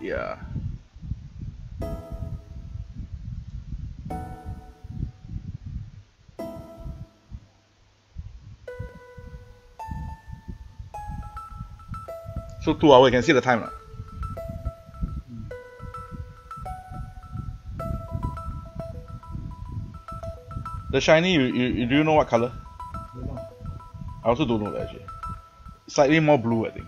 Yeah. So two hour, you can see the time. The shiny, you, you, you do you know what color? Don't. I also don't know that actually. Slightly more blue, I think.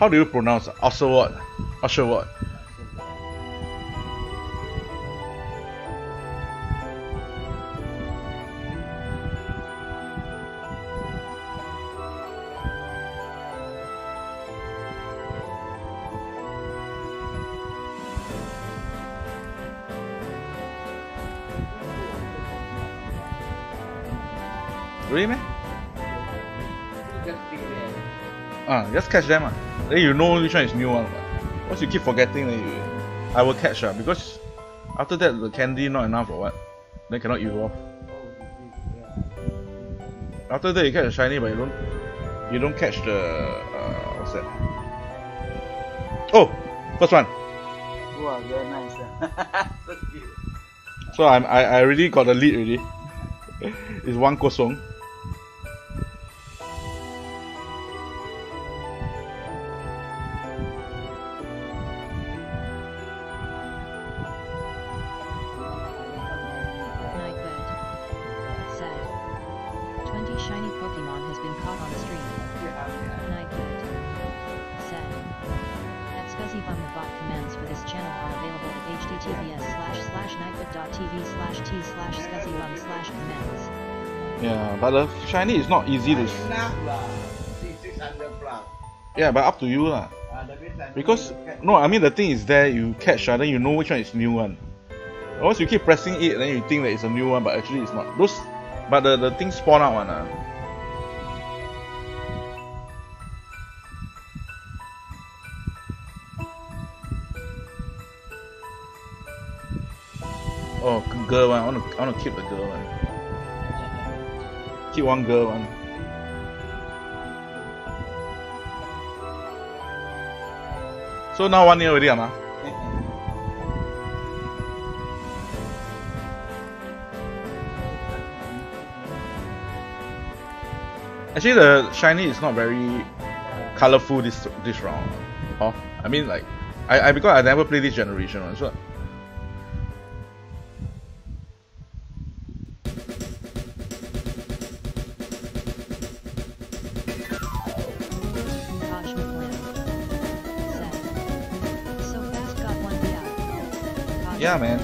How do you pronounce? Oshawott? Oshawott. Really, man? Just. Ah, just catch them. Ah. Then you know which one is new one. ah. Once you keep forgetting, then you, I will catch ah, because after that the candy not enough or what? Then cannot evolve. This is, yeah. After that you catch the shiny, but you don't you don't catch the uh, what's that? Oh, first one. Wow, very nice. ah. so. So I'm I, I already got the lead already. it's one kosong. Shiny is not easy to. s- Enough lah. See, 600 plus. Yeah, but up to you lah. Ah, Because no, I mean the thing is there you catch ah, then you know which one is new one. Once you keep pressing it, then you think that it's a new one, but actually it's not. Those, but the the thing spawn out one ah. Oh, girl one. I want to I want to keep the girl. Keep one girl one. So now one year already, Ama. Actually, the shiny is not very colorful this this round. Oh, I mean like, I, I because I never play this generation one, so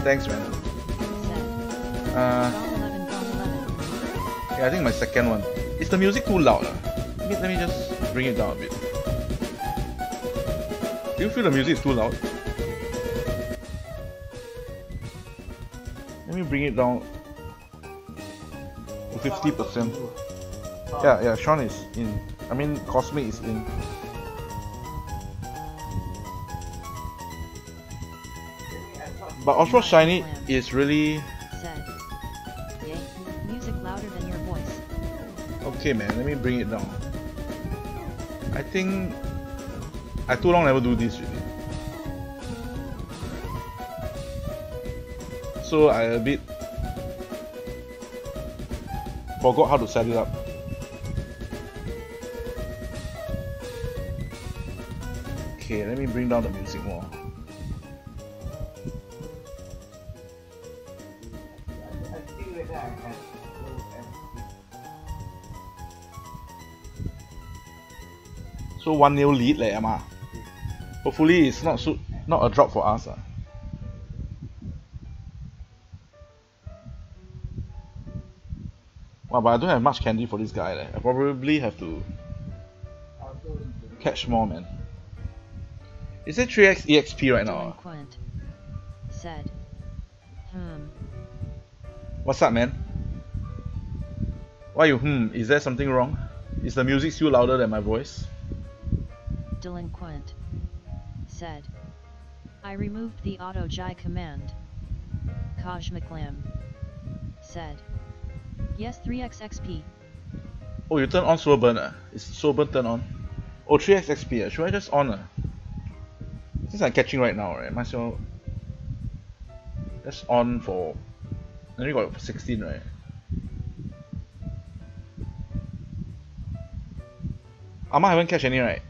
Thanks, man. Uh, Gone 11 gone 11. yeah, I think my second one. Is the music too loud? lah? Let me let me just bring it down a bit. Do you feel the music is too loud? Let me bring it down to fifty percent. Yeah, yeah. Sean is in. I mean, Cosmic is in. But Ultra Shiny is really Music louder than your voice. okay, man. Let me bring it down. I think I too long never do this really. So I a bit forgot how to set it up. Okay, let me bring down the music more. So one nil lead leh, Emma. Hopefully it's not so not a drop for us. Ah. Wow, but I don't have much candy for this guy. Leh. I probably have to catch more, man. Is it 3x EXP right now? ah? Said. Hmm. What's up, man? Why you hmm? Is there something wrong? Is the music still louder than my voice? Delinquent. Said. I removed the auto jai command. Kaj McLam said. Yes 3x XP. Oh, you turn on slow burn. Ah. Is slow burn turn on? Oh, 3x XP. Ah. Should I just on? Ah? Since I'm catching right now, right? Might as well just on for. I only got 16, right? Amma haven't catch any, right?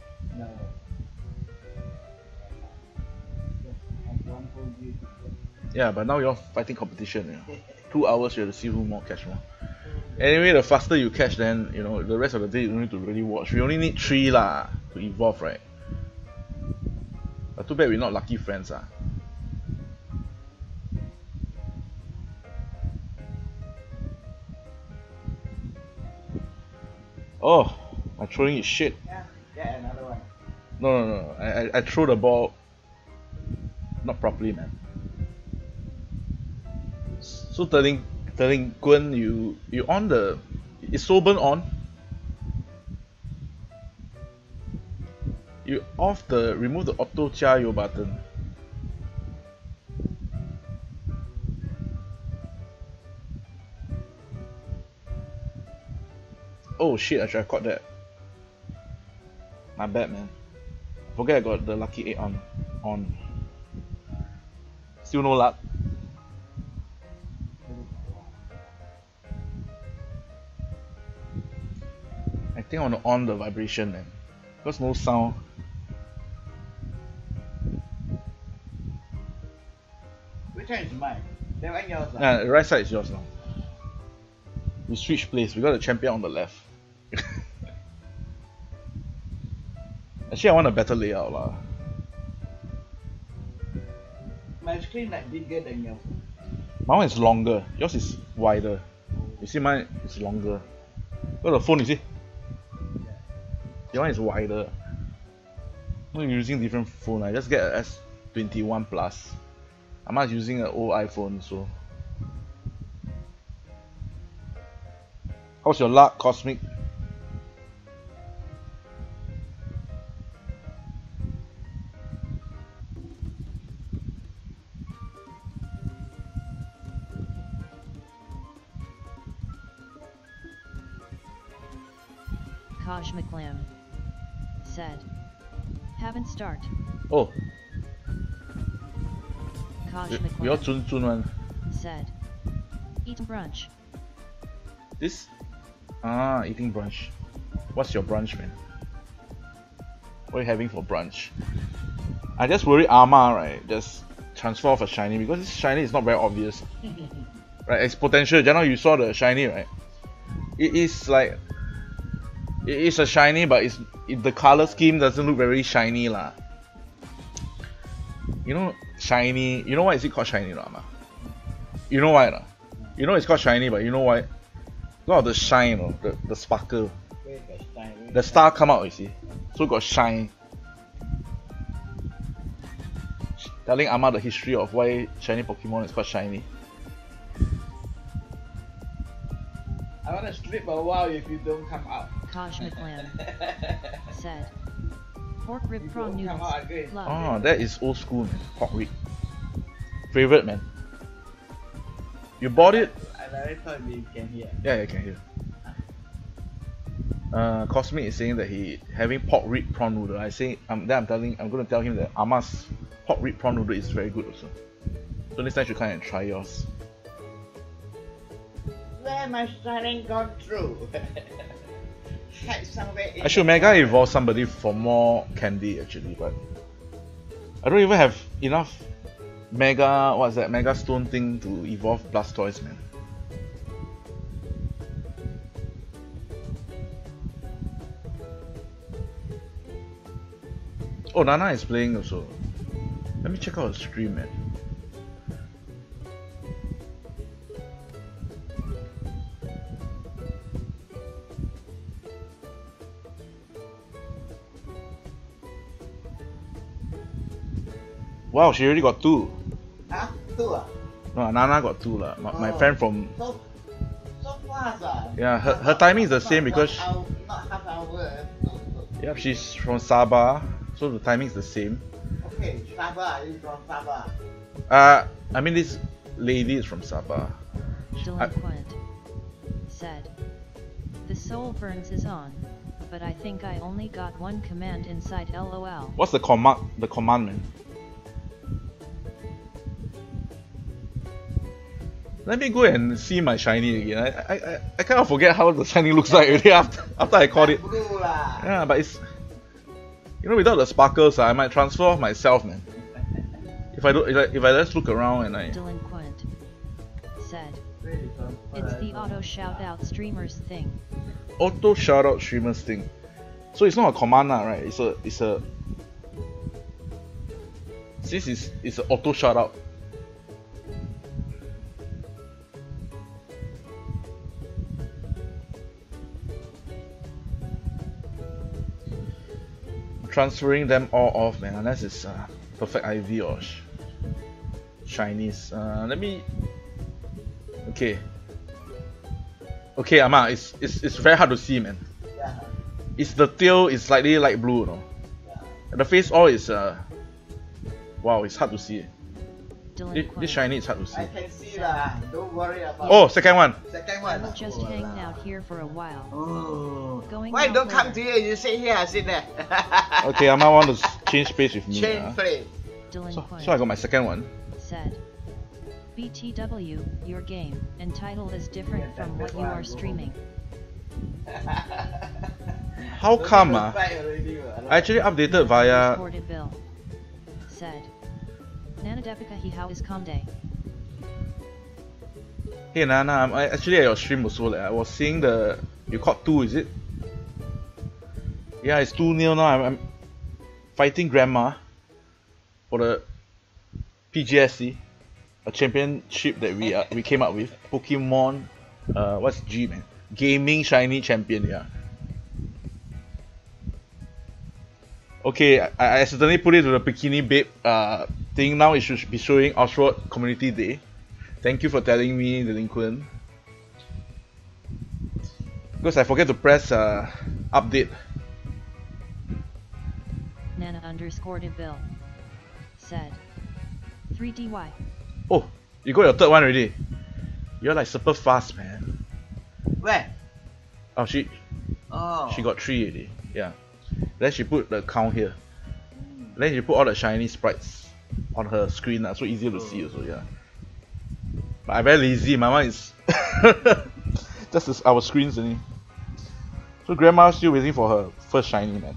Yeah, but now you're fighting competition. You know. Two hours, you have to see who more catch more. Anyway, the faster you catch, then you know the rest of the day you don't need to really watch. We only need three lah to evolve, right? But too bad we're not lucky friends, ah. Oh, my throwing is shit. Yeah, get another one. No, no, no. I, I, I throw the ball not properly, man. So telling telling Gwen you you on the is Soben on? You off the remove the auto 加油 button. Oh shit, Actually, I caught that. My bad man. Forget I got the lucky 8 on. On. Still no luck. Think I want to on the vibration man. Because no sound. Which one is mine? That one yours ah? Yeah, the right side is yours now. We switch place. We got the champion on the left. Actually, I want a better layout lah. My screen like bigger than yours. My one is longer. Yours is wider. You see, mine is longer. Got the phone, you see? Your one is wider. I'm using different phone. I just get a S21 plus. I'm not using an old iPhone, so. How's your luck, Cosmic? Kaj McLam said. Haven't start. Oh, Kaj we, we McLam Zun Zun one. said. Eat brunch. This? Ah, eating brunch. What's your brunch, man? What are you having for brunch? I just worry Arma, right? Just transfer off a shiny because this shiny is not very obvious. right, it's potential. Just now you saw the shiny, right? It is like it is a shiny, but it's it, the color scheme doesn't look very shiny lah. You know, shiny. You know why is it called shiny, Rama? You know why, lah? You know it's called shiny, but you know why? Because of the shine, you know, the, the sparkle. The star? Where The star come out, you see. So it got shine. Telling Amma the history of why shiny Pokemon is called shiny. I wanna sleep a while if you don't come out. Kaj McLam said. Pork rib prawn don't noodles. out. Love. Oh, that is old school, man. Pork rib. Favorite, man. You bought it? I already thought we can hear. Yeah, I can hear. Uh, Cosmic is saying that he having pork rib prawn noodle. I say, um, then I'm telling, I'm gonna tell him that Ama's pork rib prawn noodle is very good also. So next time you should come and try yours. Where my starting gone through? Somewhere I mega evolve somebody for more candy actually, but I don't even have enough mega what's that mega stone thing to evolve Blastoise man. Oh Nana is playing also. Let me check out her stream man. Wow, she already got two. Huh? Two ah? No, Nana got two lah. My, my Oh. friend from So, so fast ah? Yeah, her- her timing is the not- same not because- hour- Not half hour. No, no. Yep, she's from Sabah, so the timing is the same. Okay, Sabah, you from Sabah. Uh, I mean this lady is from Sabah. Delinquent said, The soul burns is on, but I think I only got one command inside LOL. What's the command? The commandment? Let me go and see my shiny again. I I, I, I kind of forget how the shiny looks like already after after I caught it. Yeah, but it's you know without the sparkles, ah, I might transfer off myself, man. If I don't, if I, if I just look around and I Delinquent said, It's the auto shout out streamers thing. auto shout out streamers thing. So it's not a command right? It's a it's a this is it's an auto shout Transferring them all off, man, unless it's uh, perfect IV or sh- Chinese. Uh, let me. Okay. Okay, Ama, it's, it's it's very hard to see, man. Yeah. It's the tail is slightly light blue, you know. yeah. The face all is uh. Wow, it's hard to see. This, this shiny is hard to see. I can see lah. Don't worry about. Oh, second one. Second I one. will just Oh, hang lah. out here for a while. Oh. Going Why don't come to later. here? You sit here, I sit there. Okay, I might want to change space with me. Change place. So, so I got my second one. said, BTW, your game and title is different from what you are streaming. How come ah? Fight already, what? I actually updated via. Bill said, Nanadepika how is Conde? Hey Nana, I'm actually at your stream also. I was seeing the you caught two, is it? Yeah, it's two nil now. I'm, I'm fighting Grandma for the PGSC, a championship that we uh, we came up with. Pokemon, uh, what's G man? Gaming shiny champion. Yeah. Okay, I, I accidentally put it to the bikini babe uh, thing. Now it should be showing Oshawott Community Day. Thank you for telling me, delinquent. Because I forget to press uh, update. Nana underscored it Bill said, 3DY. Oh, you got your third one already. You're like super fast, man. Where? Oh, she Oh. she got three already. Yeah. Then she put the count here. Then she put all the shiny sprites on her screen, uh, so easier to see also. Yeah. But I very lazy. My one is just as our screens only. So grandma still waiting for her first shiny man.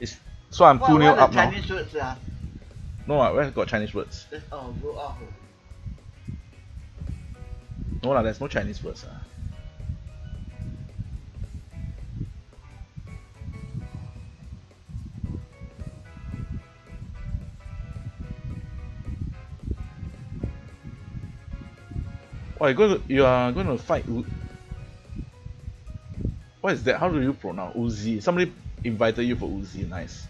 It's so I'm What, two nil up the now. Chinese words ah? No, uh, where got Chinese words? Just- Oh, go off. No lah, there's no Chinese words. Uh. Oh, you going to, you are going to fight. U- What is that? How do you pronounce Uxie? Somebody invited you for Uxie. Nice.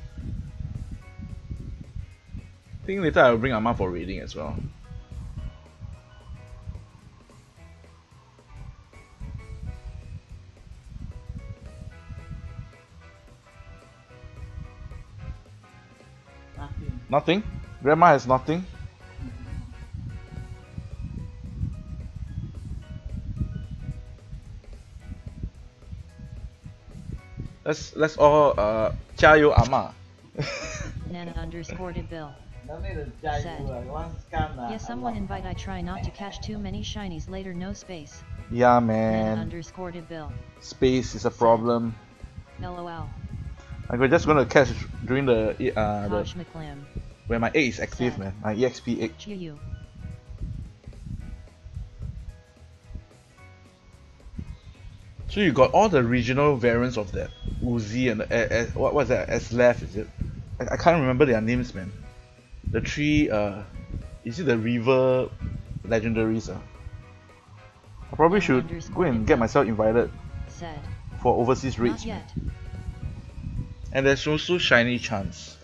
I think later I'll bring Amma for raiding as well. Nothing. Nothing? Grandma has nothing? Let's let's all uh 加油 ama. Nana underscored it Bill. No need Sad. you. ah. One scam lah. Yes, someone invite I try not to catch too many shinies later no space. yeah Nana man. underscored it Bill. Space is a problem. LOL. I'm just gonna catch during the uh the when my egg is active Sad. man. My EXP egg. So you got all the regional variants of that Uxie and the uh, what was that Azelf is it? I, I can't remember their names man. The three uh is it the river legendaries uh? I probably should go and get myself invited for overseas raids And there's also shiny chance.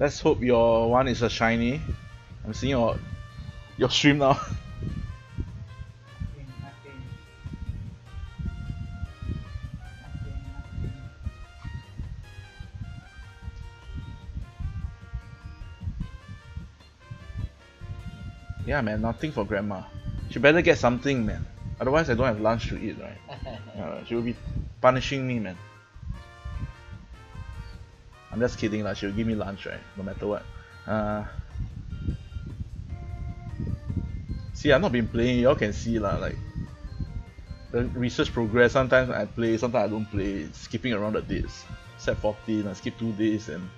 Let's hope your one is a shiny. I'm seeing your your stream now. Yeah, man, nothing for grandma. She better get something, man. Otherwise, I don't have lunch to eat, right? Uh, she will be punishing me, man. I'm just kidding, lah. She'll give me lunch, right? No matter what. Uh, see, I've not been playing. Y'all can see, lah. Like the research progress. Sometimes I play, sometimes I don't play. Skipping around the dates. Set 14, I skip two days, and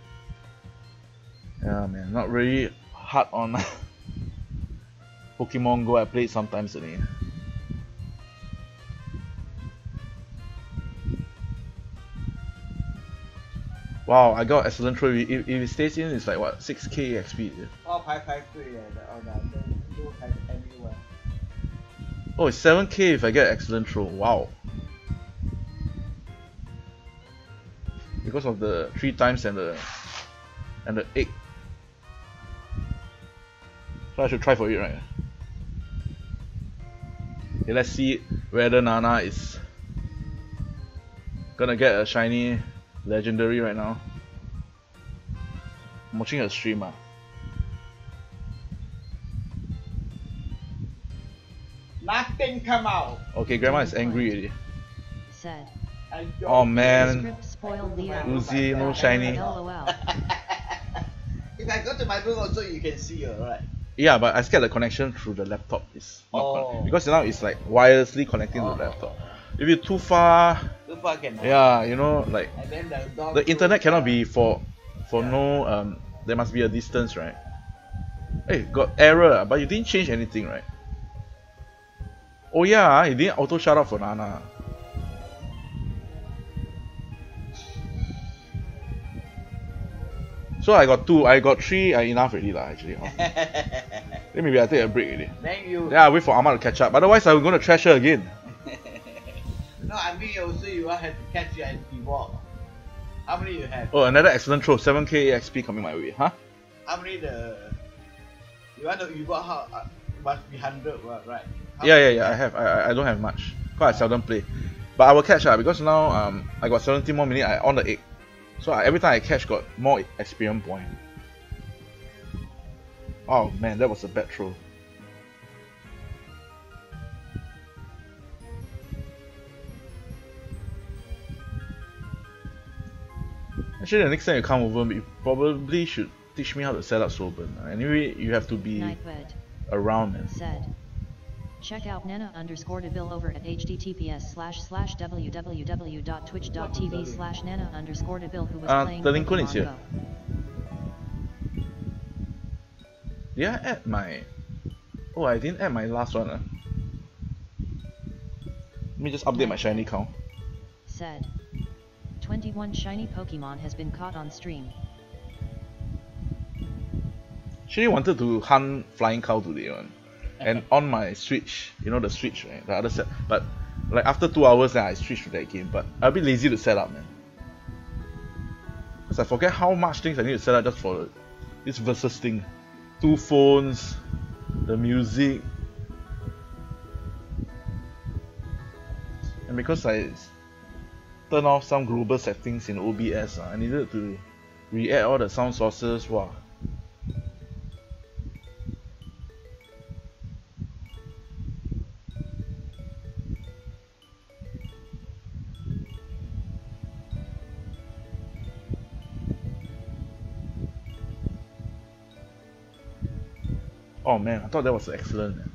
yeah, man, not really hard on Pokemon Go. I played sometimes only. Wow, I got excellent throw. If, if it stays in, it's like what 6k XP. 哦，排排队嚟嘅，我嗱都都系 anywhere。 Oh, it's 7k if I get excellent throw. Wow. Because of the three times and the and the egg. So I should try for it, right? Okay, let's see whether Nana is gonna get a shiny legendary right now. I'm watching a stream. Ah. Nothing come out. Okay, grandma is angry already. Said. Oh man. Spoiled Leo. Uxie, no shiny. LOL. if I go to my room also, you can see, alright. Yeah, but I scared the connection through the laptop is not Oh. because now it's like wirelessly connecting to the laptop. If you're too far, Too far can. yeah, you know, like the internet cannot be for for no um. There must be a distance, right? Hey, got error, ah, but you didn't change anything, right? Oh yeah, ah, it didn't auto shut off for Nana. So I got two, I got three, uh, enough already lah actually. Oh. Then maybe I take a break already. then you. Yeah, I wait for Ahmad to catch up. Otherwise, I'm gonna trash her again. No, I mean also you will have to catch your and walk. How many you have? Oh, another excellent throw. 7k XP coming my way, huh? How many the? You want to? You got how? Uh, must be hundred, right? How Yeah, yeah, yeah. I have. I, I- don't have much. Cause I seldom play. But I will catch up because now um I got 17 more minutes. I on the egg, so I, every time I catch got more experience point. Oh man, that was a bad throw. Actually, the next time you come over, you probably should teach me how to set up Soben. Anyway, you have to be Nightbird. around, man. Said. Check out Nana underscore Deville over at https slash slash www.twitch.tv slash Nana underscore Deville who was Uh, playing the Lincoln is here. Go. Did I add my... Oh, I didn't add my last one. Uh. Let me just update my shiny count. Said. 21 shiny Pokemon has been caught on stream. Actually wanted to hunt flying cow today one. And on my switch, you know the switch, right? The other set. But like after two hours then I switched to that game. But I'm a bit lazy to set up man. Because I forget how much things I need to set up just for this versus thing. Two phones, the music. And because I turned off some global settings in OBS, ah, I needed to re-add all the sound sources. Wow. Oh man, I thought that was excellent.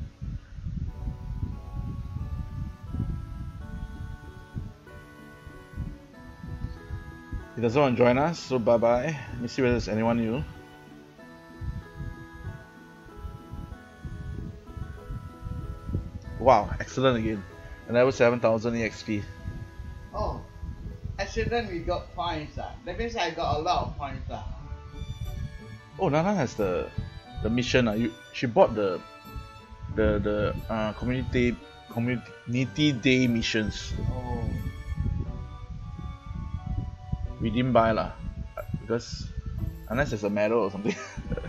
He doesn't want to join us, so bye bye. Let me see whether there's anyone new. Wow, excellent again. Another 7000 EXP. Oh, accident we got points. Ah. That means I got a lot of points. Ah. Oh, Nana has the the mission. Uh, you, she bought the the the uh, community community day missions. Oh. We didn't buy lah, because unless there's a medal or something.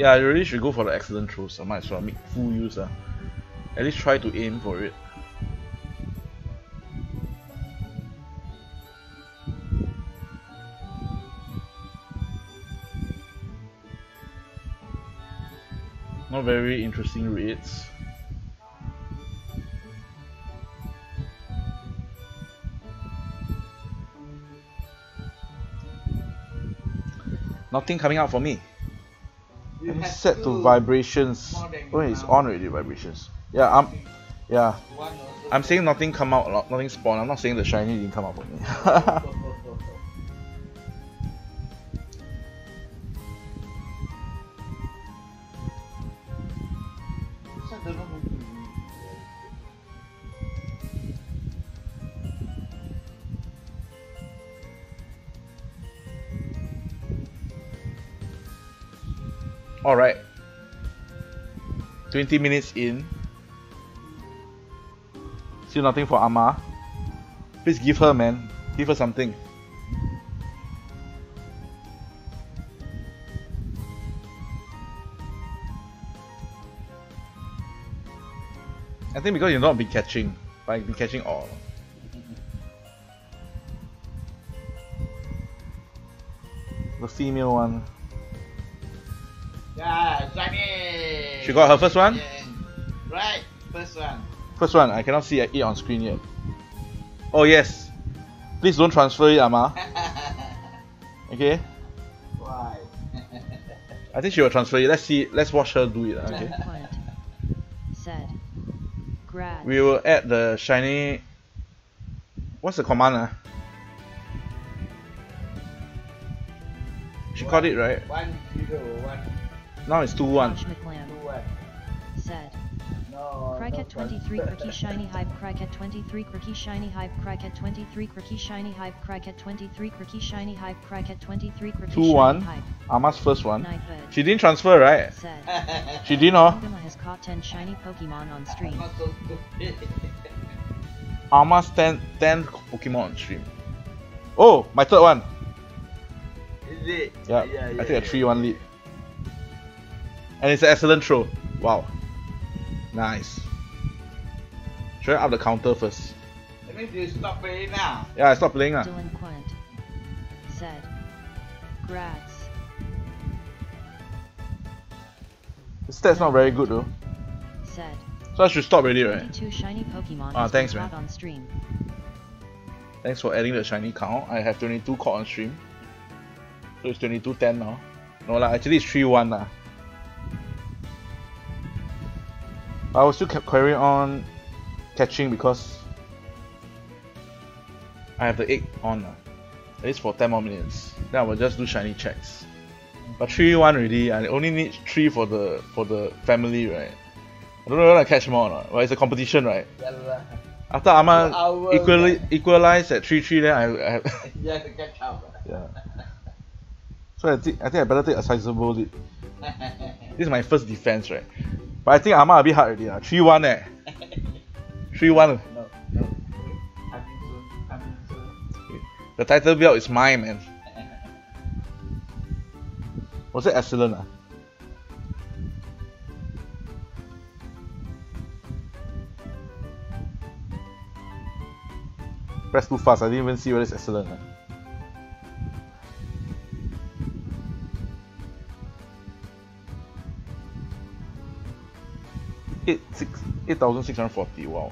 yeah, I really should go for the excellent throws. I might as well make full use. Uh. At least try to aim for it. Not very interesting rates. Nothing coming out for me. Set to vibrations. than Oh, it's on already vibrations. Yeah, I'm. Yeah, I'm saying nothing come out, nothing spawn. I'm not saying the shiny didn't come out for me. 20 minutes in. Still nothing for Ama. Please give her, man. Give her something. I think because you've not been catching, but I've been catching all. The female one. She got her first one? Yeah. Right, first one. First one, I cannot see it on screen yet. Oh yes. Please don't transfer it, Ama. Okay. Why? I think she will transfer it. Let's see. Let's watch her do it. Okay. Said. Grad. We will add the shiny. What's the command? Ah? She caught it right. One zero one Now it's two one. Two one. Said. No. Cricket 23 transfer. Cricky Shiny Hype Cricket 23 Cricky Shiny Hype Cricket 23 Cricky Shiny Hype Cricket 23 Cricky Shiny Hype Cricket 23 Cricky Two one. Ama's first one. She didn't transfer right. said She didn't oh. Has caught 10 shiny Pokemon on stream. Not so stupid. Ama's 10, 10 Pokemon on stream. Oh, my third one. Is it? Yeah, yeah, I yeah, take a yeah. 3 1 lead. And it's an excellent throw. Wow. Nice. Should I up the counter first? That means you stop playing now. Yeah, I stopped playing. ah. Dylan said. Grads. The stats not very good though. Said. So I should stop already, right? 22 shiny Pokemon Ah, thanks, man. on stream. Thanks for adding the shiny count. I have 22 caught on stream. So it's 22 10 now. No lah, actually it's 3 1 lah. I will still keep carrying on catching because I have the egg on lah. At least for 10 more minutes. Then I will just do shiny checks. But 3 1 already, I only need 3 for the for the family, right? I don't know whether I catch more or not. But it's a competition, right? Yeah. After Ama Our equally at 3 3, then I, I have. Have to catch up. yeah. So I think I think I better take a sizable lead. This is my first defense, right? But I think Ama a bit hard already. lah. 3 1 eh. 3 1. no, no. Coming soon. The title belt is mine, man. Was it excellent? Ah? Press too fast, I didn't even see whether it's excellent. ah. Eight six eight thousand six hundred forty. Wow.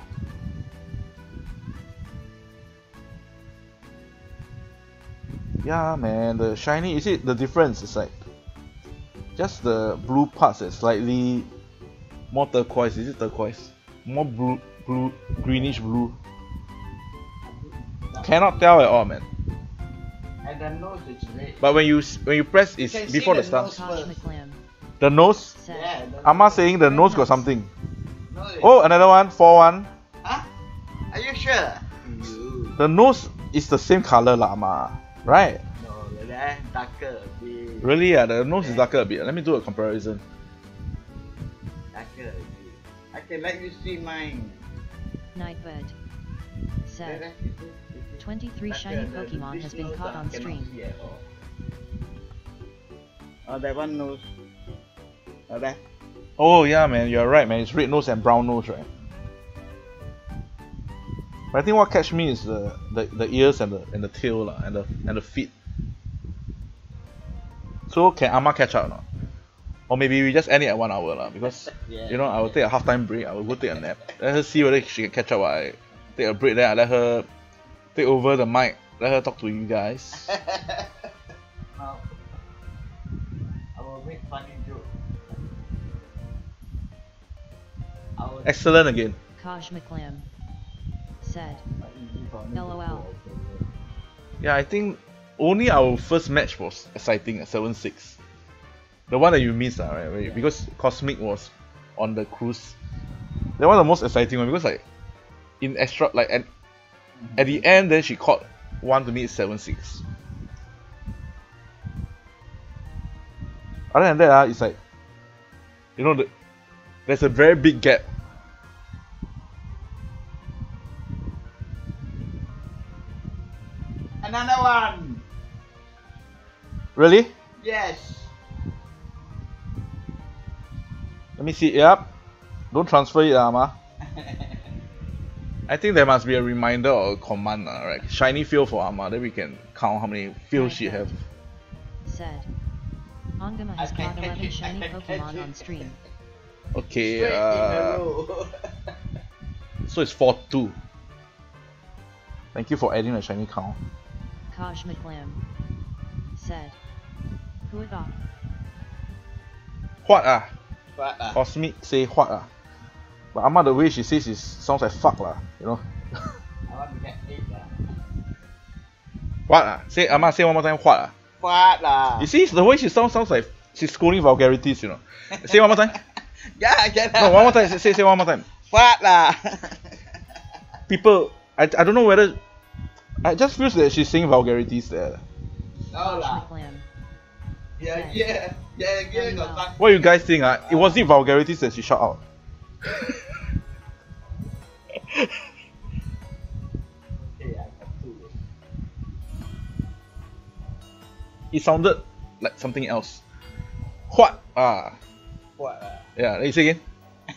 Yeah, man, the shiny. You see the difference? It's like just the blue parts is slightly more turquoise. Is it turquoise? More blue, blue, greenish blue. Cannot tell at all, man. And the nose is red. But when you when you press, it's can see before the the start. nose. Tosh First. McLam The nose. said. Yeah. the Amma saying the nose got something. nose is- Oh, another one, four one. Huh? Are you sure? The nose is the same color lah, ma. Right? No, that darker a bit. Really? Yeah, the nose is darker a bit. Let me do a comparison. Darker a bit. I can let you see mine. Nightbird. Said, There, you see, you see. 23 shiny the- the Pokemon has been caught on stream. see at all. Oh, that one nose. Oh, that. Oh yeah, man, you're right, man. It's red nose and brown nose, right? But I think what catch me is the, the, the ears and the and the tail lah, and the and the feet. So can Amma catch up or not? Or maybe we just end it at one hour lah, because Yeah. you know I will take a half time break. I will go take a nap. Let her see whether she can catch up. I take a break. Then I let her take over the mic. Let her talk to you guys. Now, I will make funny joke. Excellent again. Kaj McLam. Said, easy for me to LOL. Yeah, I think only our first match was exciting at seven six. The one that you missed, ah, right? right? Because Cosmic was on the cruise. That was the most exciting one because like in extra like at, at the end then she caught one to meet seven six. Other than that, ah, it's like you know the, there's a very big gap. Another one. Really? Yes. Let me see. Yep. Don't transfer it, ah, ma. I think there must be a reminder or a command, uh, right? Shiny field for Amma, then we can count how many fields she have. Said, ongahma has I can caught 11 it, shiny Pokemon on stream. Okay, Straight uh, so it's 4 2. Thank you for adding the shiny count. Kaj McLam. Said, Who it off? What ah? What ah? Cosmic say what ah? But Amma, the way she says it sounds like fuck lah, you know? I want to get eight ah. what ah? Say, Amma, say one more time, what ah? What lah? You see, the way she sounds sounds like she's scolding vulgarities, you know? Say one more time. Yeah, I get No, one more time. Say, say, say one more time. What lah? People, I, I don't know whether. I just feel that she's saying vulgarities there. No Kaj lah. Yeah, yeah, yeah, yeah. Got. What you guys think? Ah, it wasn't vulgarities that she shout out. Hey, I got two. It sounded like something else. What? Ah, What lah? yeah. Let you say again.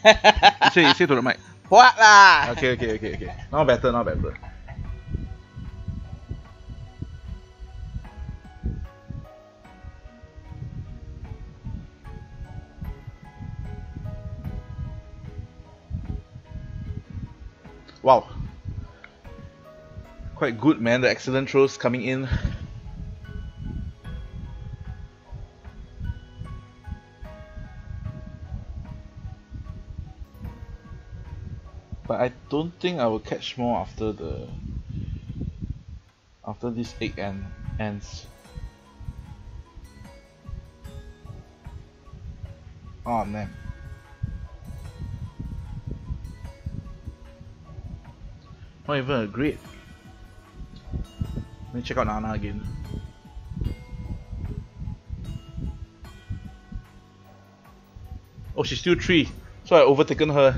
You say, you say to the mic. What lah? Okay, okay, okay, okay. Now better, now better. Wow. Quite good, man. The excellent throws coming in. But I don't think I will catch more after the after this egg end ends. Oh ah, man. Not even a grid. Let me check out Nana again. Oh, she's still 3. So I overtaken her.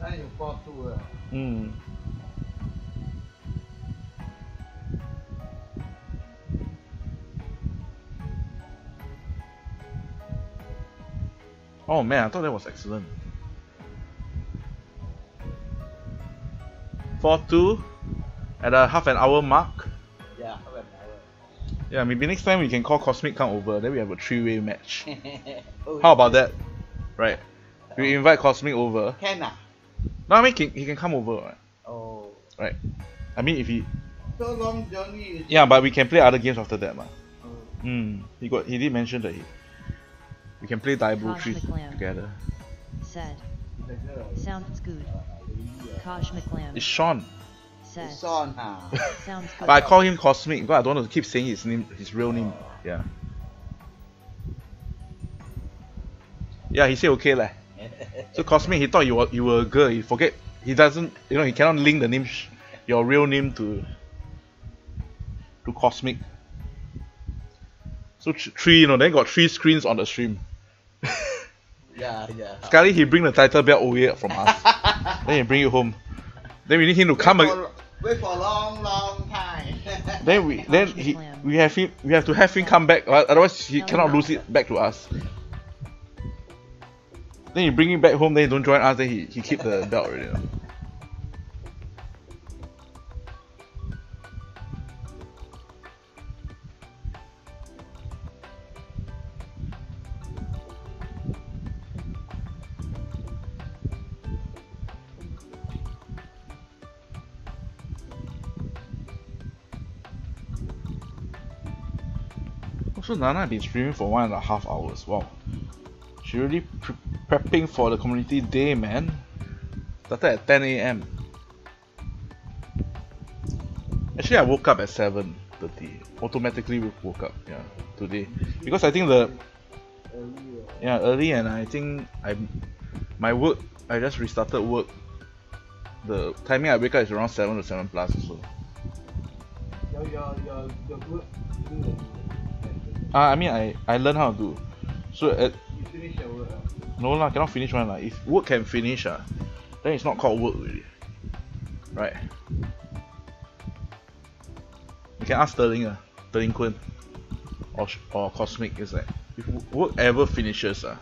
Then you fall to her. Eh? Hmm. Oh man, I thought that was excellent. 4 2 at a half an hour mark. Yeah, half an hour. Yeah, maybe next time we can call Cosmic come over, then we have a three way match. oh, How about that? Right. We invite Cosmic over. Can ah? No, I mean, he, he can come over, right? Oh, right? I mean, if he. so long journey. is- Yeah, but we can play other games after that, man. Oh, Hmm. He got. He did mention that he. We can play Diablo Cosmic 3 together. Said. Sounds good. Yeah. Kaj It's Sean. Said, It's on ah. Sounds good. But I call him Cosmic because I don't want to keep saying his name, his real name. Yeah. Yeah, he said okay lah. So Cosmic, he thought you were you were a girl. He forget. He doesn't. You know, he cannot link the name your real name to to Cosmic. So three, you know, then got three screens on the stream. Yeah, yeah. Scully, he bring the title belt away from us. then he bring it home. Then we need him to come wait again. for, wait for a long, long time. Then we then he we have him we have to have him come back. uh, Otherwise he cannot lose it back to us. Then you bring him back home. Then he don't join us. Then he he keep the belt already. you know. Also, Nana has been streaming for one and a half hours. Wow. She really pre- prepping for the community day, man. Started at 10 a.m. Actually, I woke up at 7.30. Automatically woke up, yeah, today. Because I think the... Yeah, early and I think I... My work, I just restarted work. The timing I wake up is around 7 to 7 plus or so. your, your, your good, Uh, I mean, I, I learned how to do. So at, ah. No lah, cannot finish one lah. If work can finish ah, then it's not called work already. Right? You can ask Sterling ah, Sterling Kun. Or, or Cosmic is like, if work ever finishes ah,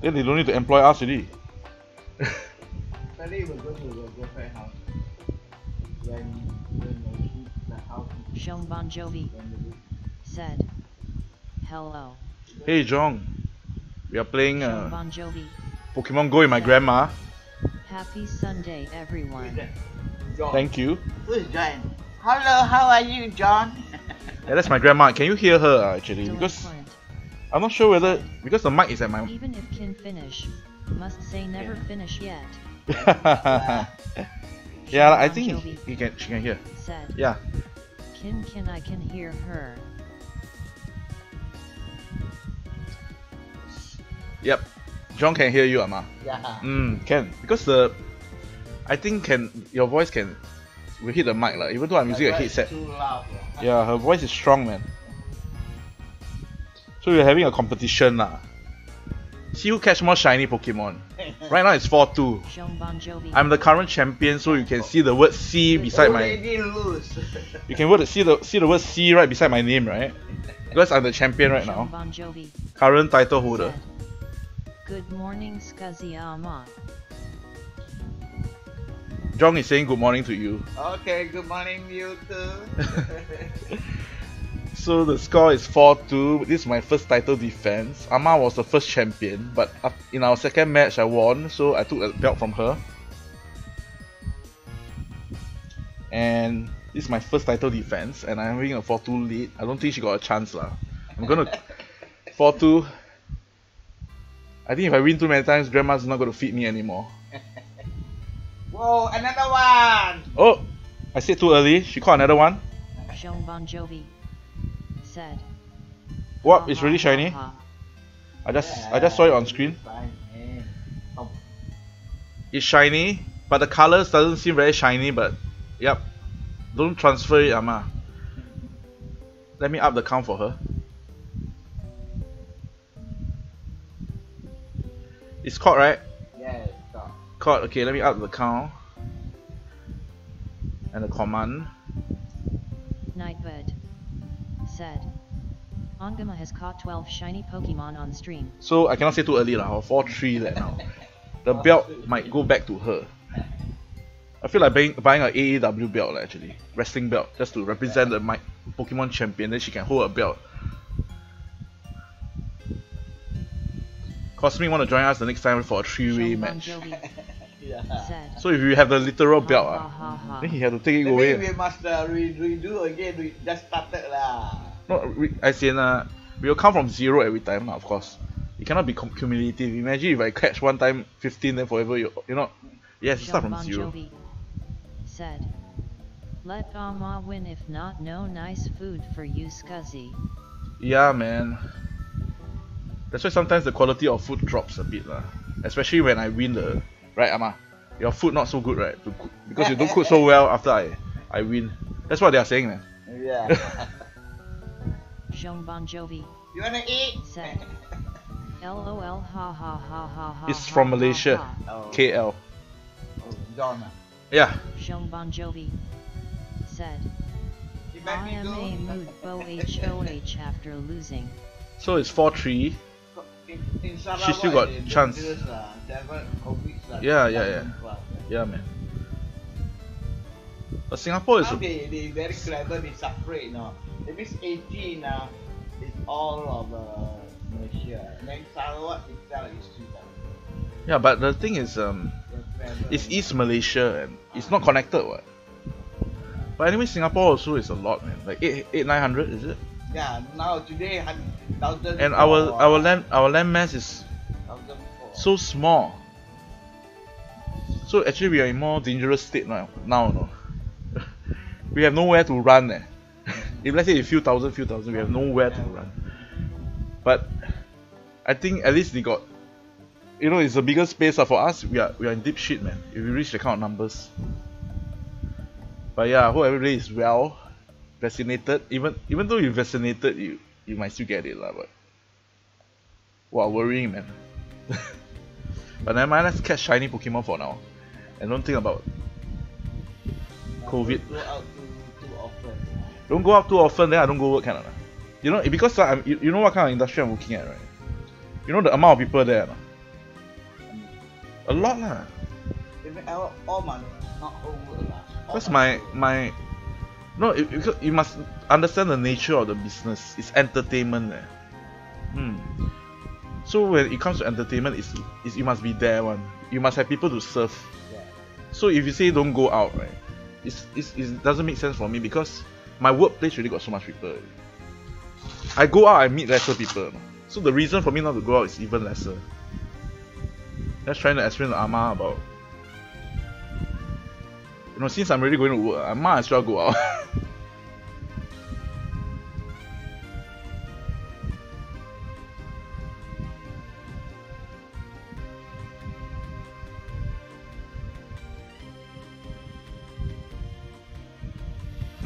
then they don't need to employ us already. We'll go to your girlfriend house. When, when the, the house Bon Jovi said, Hello. Hey Jong, we are playing Shong uh, Bon Jovi. Pokemon Go with my grandma. Happy Sunday, everyone. John. Thank you. Who is John? Hello, how are you, John? Yeah, that's my grandma. Can you hear her ah, actually? Because Delinquent. I'm not sure whether because the mic is at my Even if can finish, must say never finish yet. yeah, I think Jovi he, he can. She can hear. Said, Yeah. Kin can I can hear her. Yep. John can hear you, Ama. Yeah. Mm, can because the, I think can your voice can, we hit the mic lah. Even though I'm using a headset. Too loud. Yeah, her voice is strong, man. So we're having a competition lah. See who catch more shiny Pokemon. Right now it's 4-2. Bon I'm the current champion, so you can see the word C beside my. Already lose. You can word, see the see the word C right beside my name, right? Because I'm the champion right now. Bon Jovi. Current title holder. Good morning, Scuzzy-ama. Jong is saying good morning to you. okay, good morning, you too. So the score is 4-2. This is my first title defense. Ama was the first champion, but in our second match I won, so I took a belt from her. And this is my first title defense, and I'm having a 4-2 lead. I don't think she got a chance lah. I'm gonna 4-2. I think if I win too many times, grandma's not gonna feed me anymore. Whoa, another one! Oh, I said too early. She caught another one. Shong Bon Jovi. Said. What? It's really shiny. Uh-huh. I just I just saw it on screen. Oh, It's shiny, but the colors doesn't seem very shiny. But yep, don't transfer it, Ama. Let me up the count for her. It's caught, right? yeah, stop. Caught. Okay, let me up the count and the command. Nightbot. Said. Ongama has caught 12 shiny Pokemon on stream. So I cannot say too early lah. I'll fall three that now. The belt might go back to her. I feel like buying, buying a AEW belt lah, actually, wrestling belt, just to represent the my Pokemon champion. Then she can hold a belt. Cosmic want to join us the next time for a three-way match. Yeah. So if you have the literal belt, ha, ah, ha, ha. then he have to take it Maybe away. we must uh, redo again. We just started lah. No, re- as in, uh, we will come from zero every time, lah, of course. It cannot be cum- cumulative. Imagine if I catch one time 15, then forever you you know. Yes, start Shong from Bon zero. Jovi. Said. Let Ama win if not no nice food for you Scuzzy. Yeah, man. That's why sometimes the quality of food drops a bit, lah. Especially when I win the right, Ama. your food not so good, right? To cook, because you don't cook so well after I I win. That's what they are saying, man. Yeah. Jean Bon Jovi you wanna eat? said, LOL ha ha ha ha ha. It's from Malaysia. Oh, KL. oh, John. ah. Yeah. Jean Bon Jovi said, I am a mood bo HOH after losing. So it's four three. In, in Sarawak, She still got chance. dangerous. They have got COVID, ah. Yeah, yeah, yeah. Plus, ah. Yeah, man. But Singapore is Now they, they very clever, they separate, you know. That means 18 uh, is all of uh, Malaysia. And then Sarawak itself is two yeah, but the thing is um it's East Malaysia and it's not connected what. But anyway, Singapore also is a lot, man. Like eight eight nine hundred is it? Yeah, now today, 1,000. And our our land our land mass is so small. So actually we are in more dangerous state now. Now, no. we have nowhere to run. Eh. If let's say a few thousand, few thousand, we have nowhere to run. But I think at least they got, you know, it's a bigger space. Uh, for us, we are we are in deep shit, man. If we reach the of numbers. But yeah, I hope everybody is well, vaccinated. Even even though you're vaccinated, you you might still get it, lah. But wow, worrying, man. but never mind, let's catch shiny Pokemon for now, and don't think about COVID. Don't go out too often. Then I don't go work, kind of. You know, because uh, I'm, you, you know what kind of industry I'm working at, right? You know the amount of people there, no? a lot lah. All, all my, not all work lah. Because my my my no, it, because you must understand the nature of the business. It's entertainment. Eh. Hmm. So when it comes to entertainment, it's, it's you must be there one. You must have people to serve. Yeah. So if you say don't go out, right, it's, it's, it doesn't make sense for me because my workplace really got so much people. I go out, I meet lesser people. So the reason for me not to go out is even lesser. Just trying to explain to Ama about. You know, since I'm already going to work, I might as well go out.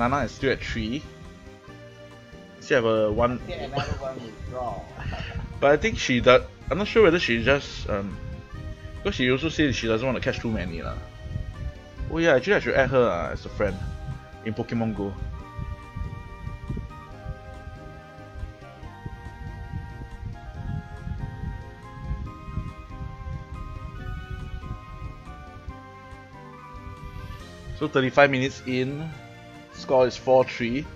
Nana is still at three. Still have a one, another one but I think she does. I'm not sure whether she just um, because she also said she doesn't want to catch too many lah. Oh yeah, actually I should add her uh, as a friend in Pokemon Go. So 35 minutes in, score is 4-3.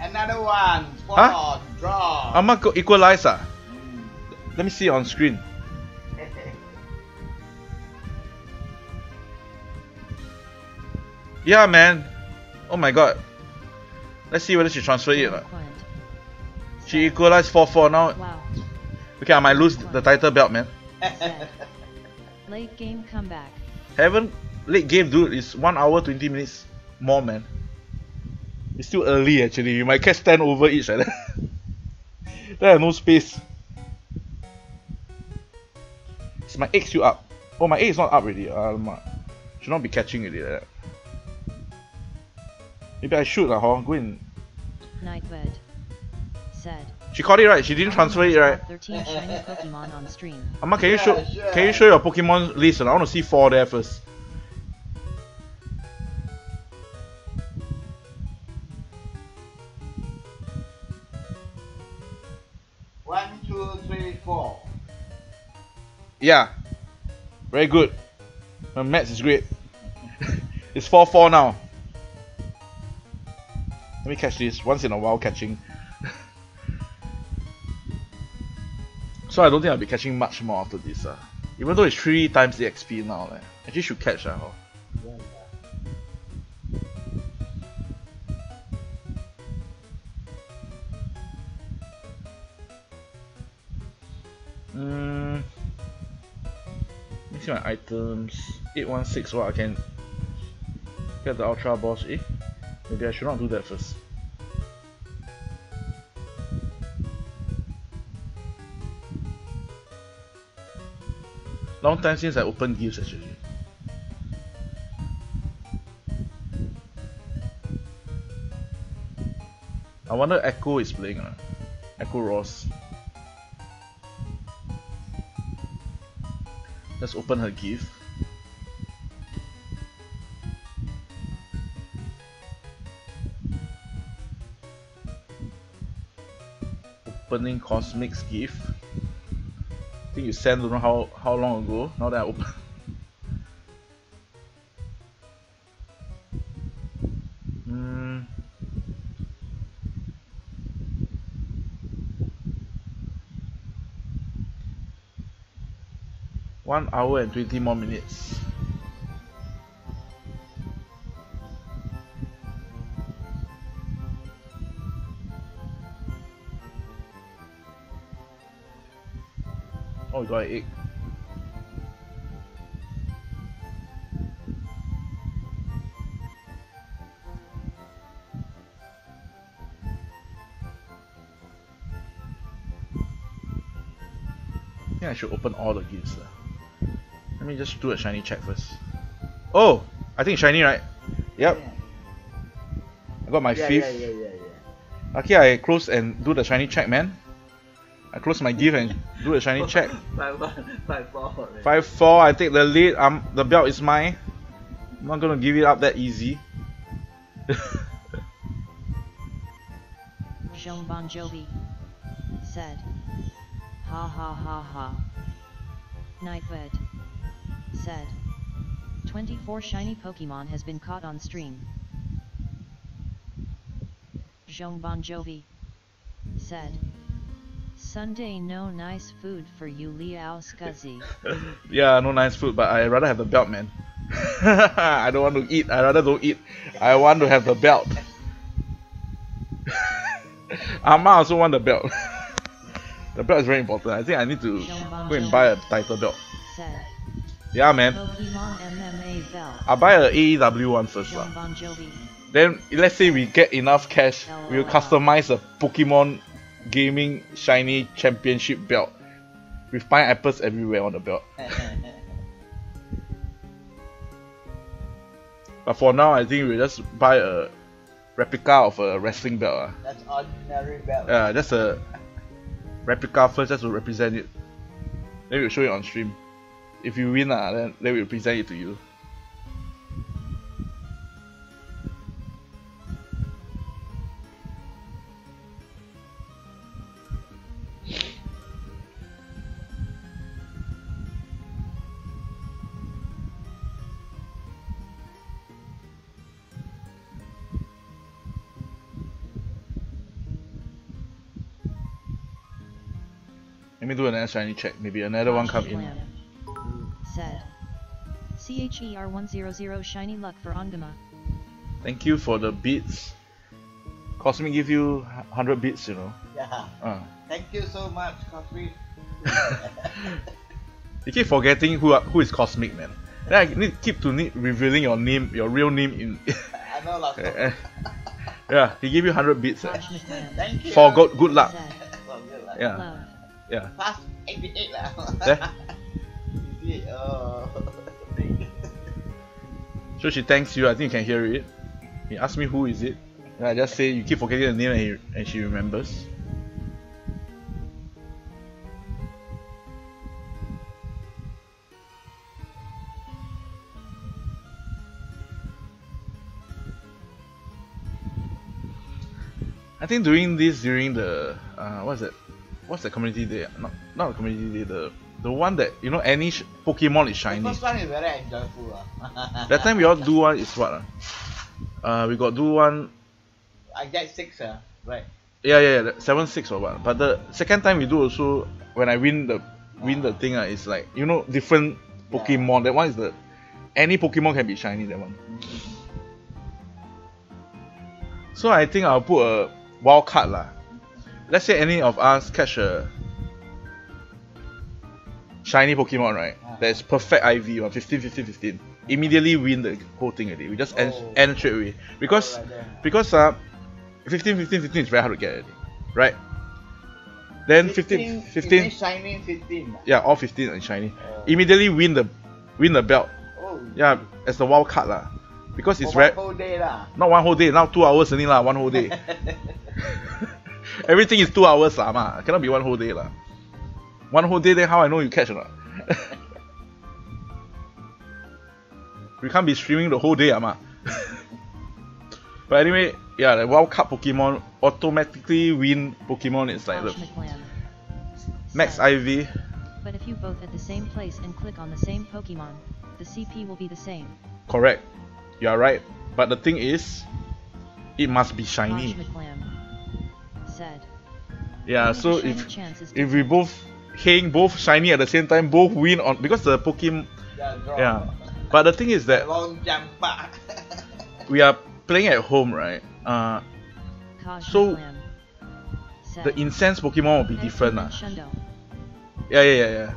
Another one. Four. Huh? Draw. Amma go equalize ah. Mm. Let me see on screen. Yeah, man. Oh my god. Let's see whether she transfer it. or She equalized 4-4 now. Wow. Okay, I might lose the title belt, man. Late game comeback. Haven't late game, dude. It's 1 hour 20 minutes more, man. It's still early, actually. You might catch 10 over each that. there are no space. Is my egg still up? Oh, my egg is not up already. Alamak. Should not be catching it like that. Maybe I should, lah, huh? Go and. Nightbot said. She caught it right. She didn't transfer it right. 13 shiny Pokemon on stream. Amma, can you show? sure. Can you show your Pokemon list? I want to see four there first. One, two, three, four. Yeah. Very good. My maths is great. it's 4 4 now. Let me catch this. Once in a while catching. So I don't think I'll be catching much more after this. Uh. Even though it's 3 times the XP now. Like. Actually should catch. Uh, oh. Mm, let me see my items. 816, what I can get the Ultra Boss. Eh? Maybe I should not do that first. Long time since I opened gifts actually. I wonder Echo is playing or. Echo Ross. Let's open her gift. Opening Cosmic's gift. I think you sent don't know how how long ago. Now that I open. Hmm. One hour and twenty more minutes. Egg. I think I should open all the gifts. lah. Let me just do a shiny check first. Oh, I think shiny, right? Yep, I got my yeah, fifth. yeah, yeah, yeah, yeah. Okay, I close and do the shiny check, man. I close my gift and do a shiny check. Five one, five four. already. Five four. I take the lead. Um, the belt is mine. I'm not gonna give it up that easy. Jean Bon Jovi said. Ha ha ha ha. Nightbot said. 24 shiny Pokemon has been caught on stream. Jean Bon Jovi said. Sunday no nice food for you Liao Scuzzy. yeah, no nice food, but I rather have the belt, man. I don't want to eat. I rather don't eat. I want to have the belt. Amma also want the belt. the belt is very important. I think I need to go and buy a title belt. Yeah, man. MMA belt. I'll buy a AEW one first. Lah. Then let's say we get enough cash, we'll customize a Pokemon gaming shiny championship belt with pineapples everywhere on the belt. But for now, I think we'll just buy a replica of a wrestling belt. ah. That's ordinary belt. Yeah, just a replica first, just to represent it. Then we'll show it on stream. If you win, ah, then, then we'll present it to you. Shiny check. Maybe another one come in. Lamb Said. CHER 100 shiny luck for ongahma. Thank you for the beats. Cosmic give you 100 bits, you know. Yeah. Uh. Thank you so much, Cosmic. You keep forgetting who are, who is Cosmic, man. Then I need keep to need revealing your name, your real name in. I know last yeah, he gave you 100 bits. eh. Raj McMahon. Thank you. For good, good luck. Said. For good luck. Yeah, Love. Yeah. Past 88 lah. Easy. Oh. So she thanks you. I think you can hear it. He asked me who is it. And I just say you keep forgetting the name and, he, and she remembers. I think doing this during the uh, what's it? What's the community day? Not not the community day. The the one that you know any sh- Pokemon is the shiny. first one is very enjoyable. ah. That time we all do one is what? ah? Uh, we got do one. I get six, uh, right? Yeah, yeah, yeah, seven six or what. But the second time we do also when I win the win the thing, uh, it's like you know different Pokemon. That one is the any Pokemon can be shiny. That one. So I think I'll put a wild card lah. Let's say any of us catch a shiny Pokemon, right? Ah. That's perfect IV, one, 15, 15, 15. Immediately win the whole thing already. We just end, Oh. end straight away. Because Right because uh, 15, 15, 15 is very hard to get already, right? Then 15, 15 shiny 15. yeah, all 15 and shiny. Oh. Immediately win the win the belt. Oh. Yeah, as the wild card lah. Because it's For rare. one whole day. Not one whole day, now two hours only lah, one whole day. Everything is two hours lah, ma. Cannot be one whole day lah. One whole day, then how I know you catch or not? we can't be streaming the whole day, ma. but anyway, yeah, the Wild Cup Pokemon automatically win Pokemon is like the Max IV. But if you both at the same place and click on the same Pokemon, the CP will be the same. Correct. You are right. But the thing is, it must be shiny. McLam said. Yeah, so if if we both hang both shiny at the same time, both win on because the Pokemon. Yeah. Yeah. But the thing is that Long jump we are playing at home, right? Uh, Kaj So, said. the incense Pokemon will be different, you, lah. Yeah, yeah, yeah, yeah.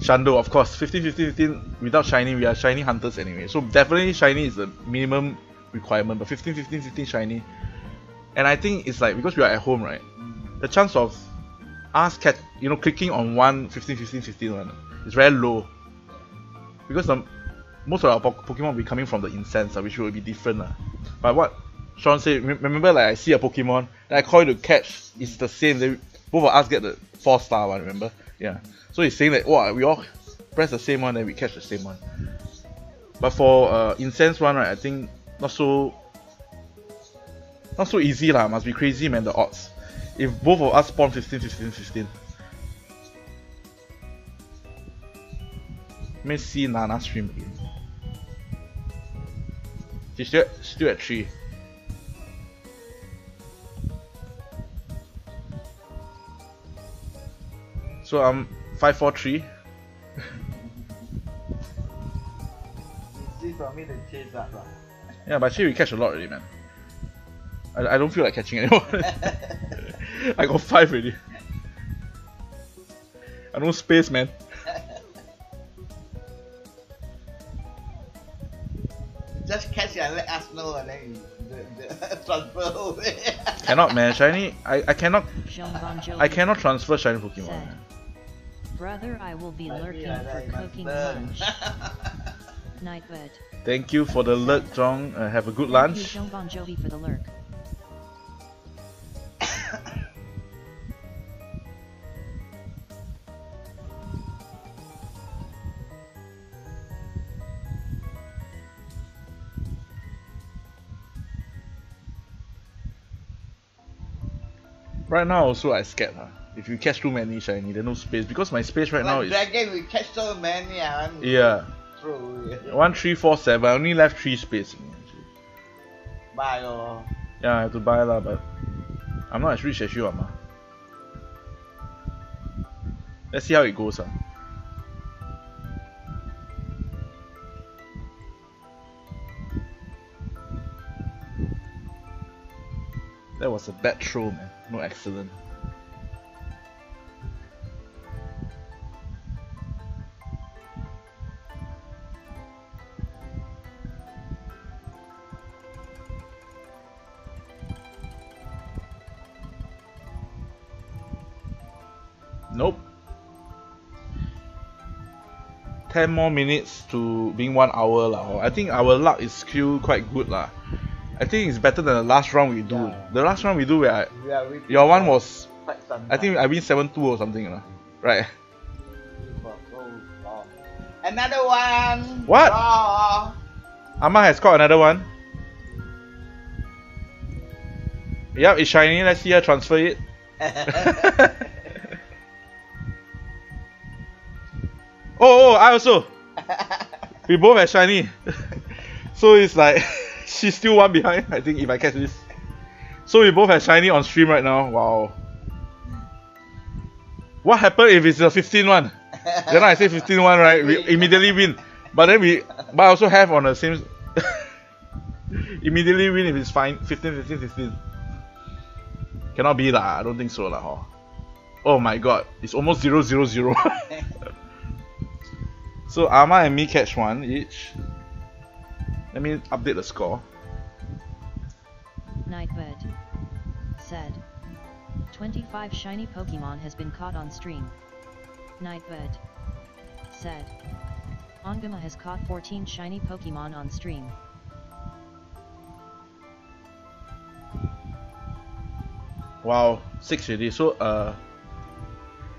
Shando, of course, 15, 15, 15. Without shiny, we are shiny hunters anyway. So definitely shiny is the minimum requirement. But 15, 15, 15 shiny. And I think it's like because we are at home, right? The chance of us catch, you know, clicking on one 15, 15, 15 one is very low. Because the, most of our po- Pokemon will be coming from the incense, uh, which will be different. Uh. But what Sean said, remember like I see a Pokemon, that I call it to catch, it's the same. Then both of us get the four star one, remember? Yeah. So he's saying that, wow, we all press the same one, then we catch the same one. But for uh, incense one, right, I think not so not so easy lah. Must be crazy, man. The odds. If both of us spawn 15, 15, 15. Let me see Nana stream again. She's still, still at 3. So um, I'm 543. See for me to chase up lah. Yeah, but actually we catch a lot already, man. I, I don't feel like catching anyone. I got 5 already. I no space, man. Just catch it and let us know and then the, the transfer away. Cannot, man. Shiny. I, I cannot. Jean Bon Jovi I cannot transfer shiny Pokemon. said, Man. Brother, I will be lurking for that, you must cooking lunch. Nightbot. Thank you for the lurk, Jong. Uh, have a good lunch. Thank you, lunch. Jean Bon Jovi for the lurk. Right now, also I scared. Huh? If you catch too many shiny, there's no space because my space right now like is dragon, we catch so many. I want yeah throw away. one three four seven. I only left three space. Bye oh. Yeah, I have to buy lah, but I'm not as rich as you, Amma. Let's see how it goes. Huh? That was a bad throw, man. No excellent. Nope. 10 more minutes to being 1 hour lah. I think our luck is still quite good lah. I think it's better than the last round we do. Yeah. The last round we do where I, We your one was I think I win 7-2 or something lah. Right. time for so long. Another one. What? Draw. Amma has caught another one. Yep, it's shiny. Let's see her transfer it. Oh, oh, I also. We both have shiny. so it's like she's still one behind, I think, if I catch this. So we both have shiny on stream right now. Wow. What happened if it's a 15 one? Then I say 15 one, right? We immediately win. But then we, but I also have on the same. immediately win if it's fine. 15, 15, 15. Cannot be lah. I don't think so lah. Huh? Oh my god, it's almost 0, 0, 0. So Ama and me catch one each. Let me update the score. Nightbot said. 25 shiny Pokemon has been caught on stream. Nightbot said. ongahma has caught 14 shiny Pokemon on stream. Wow, six already. So uh,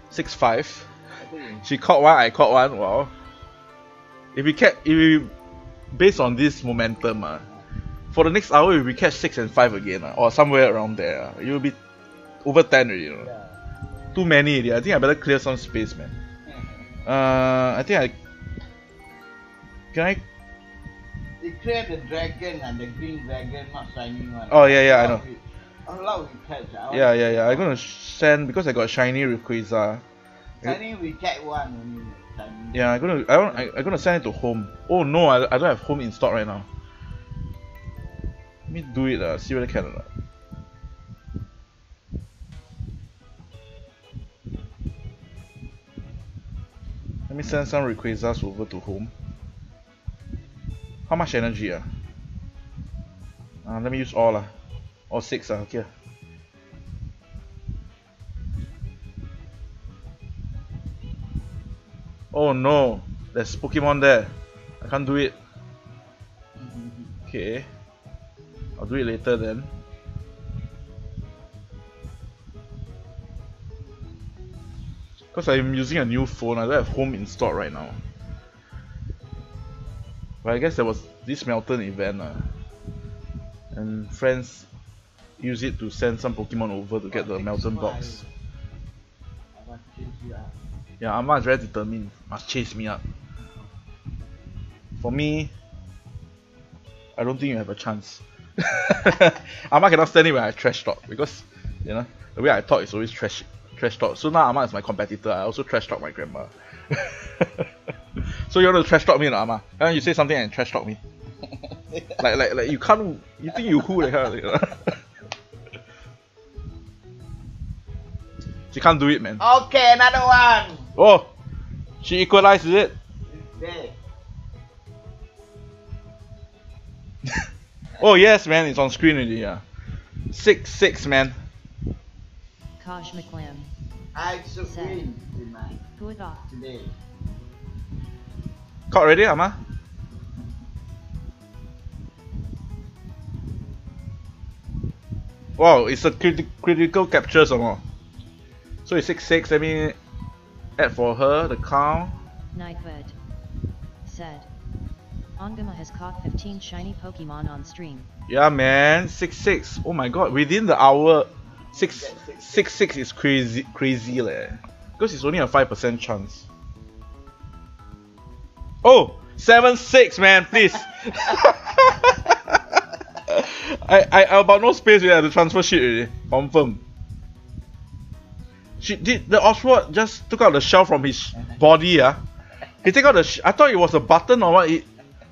six five. She caught one, I caught one. Wow. If we catch, if we, based on this momentum, uh, for the next hour, if we catch six and five again, uh, or somewhere around there, uh, it will be over ten already. You know? yeah. Too many already. I think I better clear some space, man. Uh, I think I. Can I? They clear the dragon and the green dragon, not shiny one. Oh, yeah, yeah, I know. We catch. ah. Yeah, yeah, yeah. I'm gonna send because I got shiny Rayquaza. Shiny we catch one only. Yeah, I'm gonna. I want. I, I'm gonna send it to home. Oh no, I, I don't have home in stock right now. Let me do it. Uh, see whether can or not. Let me send some requests over to home. How much energy? Uh? Uh, let me use all. Uh. All six. Uh, okay. Oh no, there's Pokemon there. I can't do it. Okay. I'll do it later then. Because I'm using a new phone, I don't have home installed right now. But I guess there was this Meltan event uh, and friends use it to send some Pokemon over to get the Meltan box. Yeah, Amma is very determined. Must chase me up. For me, I don't think you have a chance. Amma cannot stand it when I trash talk because you know the way I talk is always trash trash talk. So now Amma is my competitor. I also trash talk my grandma. so you want to trash talk me, not, Amma? Don't you say something and trash talk me? like like like you can't. You think you who? Of thing, you know? She can't do it, man. Okay, another one. Oh, she equalized, is it? There. Oh yes, man, it's on screen already. Yeah, six six, man. Kosh McLam. I should Sad. win tonight, Huada. today. Caught already, Amma? Wow, it's a criti- critical capture some more. So it's six six. Let me add for her the count. Nightbot said. ongahma has caught 15 shiny Pokemon on stream. Yeah, man, six six. Oh my god, within the hour, six Get six, six six is crazy crazy leh. Because it's only a five percent chance. Oh, seven six, man, please. I, I I about no space we have to transfer shit already. Confirm. She did the Oshawott just took out the shell from his body, ah. He took out the sh- I thought it was a button or what. He,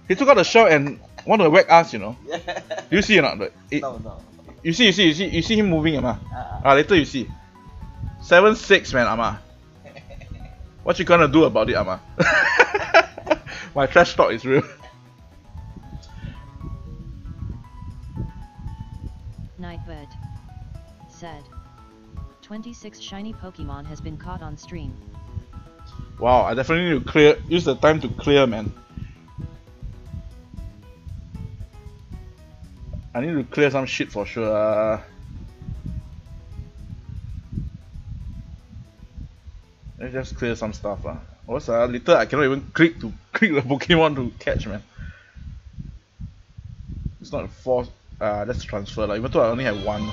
he took out the shell and want to whack us, you know. Yeah. You see or not? Like, it- no, no. you see, you see, you see, you see him moving, Ama. Uh, Ah, later you see. Seven six, man, Ama. What you gonna do about it, Ama? My trash talk is real. 26 shiny Pokemon has been caught on stream. Wow, I definitely need to clear. Use the time to clear, man. I need to clear some shit for sure. Uh, let's just clear some stuff. Uh. What's uh, later I cannot even click to click the Pokemon to catch, man. It's not a force. Uh, let's transfer. Like, even though I only have one.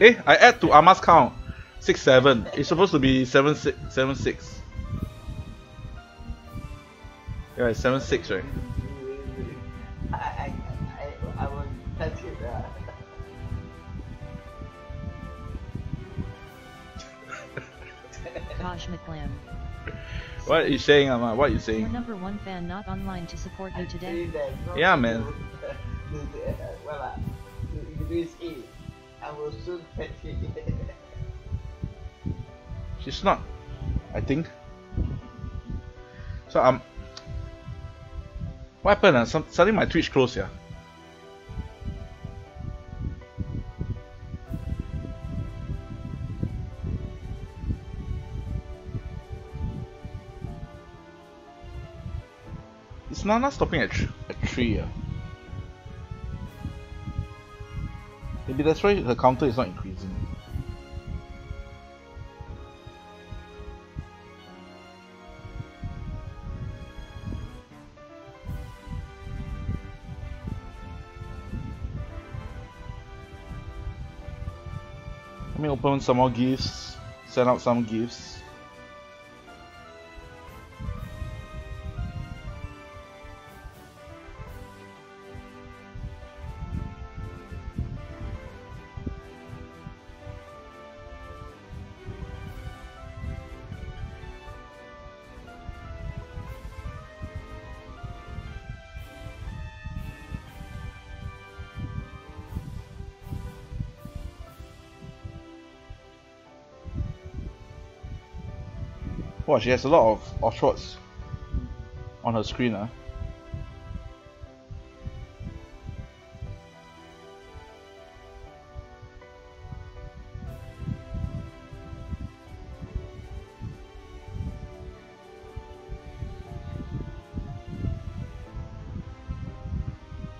Eh, I add to Ama's count. Six seven. It's supposed to be seven six seven six. Yeah, it's seven six, right? I, I, I, I will touch it. Uh. Kosh McLam. What are you saying, Ama? What are you Your saying? number one fan not online to support you See today. that, no Yeah, need man. I will soon touch it. She's not. I think. So um. What happened? Uh? Some, suddenly my Twitch closed, yeah. Is Nana stopping at, at 3 yeah? Maybe that's why her counter is not increasing. Let me open some more gifts, send out some gifts. Wow, she has a lot of Oshawotts on her screen. Uh.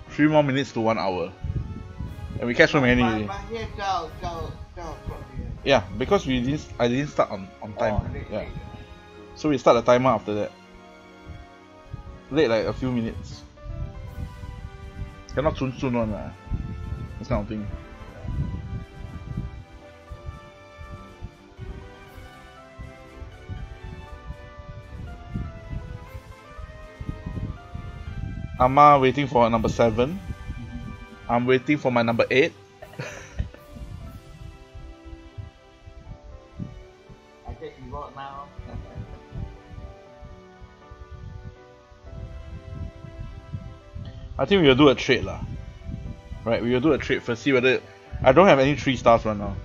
Three more minutes to one hour. And we catch so many. But, but here, 12, 12, 12 o'clock here. Yeah, because we didn't I didn't start on, on time. Oh, yeah. So we start the timer after that. Late like a few minutes. Cannot soon soon one lah. This kind of thing. Amma waiting for number 7. I'm waiting for my number 8. I think we will do a trade lah. Right, we will do a trade first, see whether I don't have any three stars right now.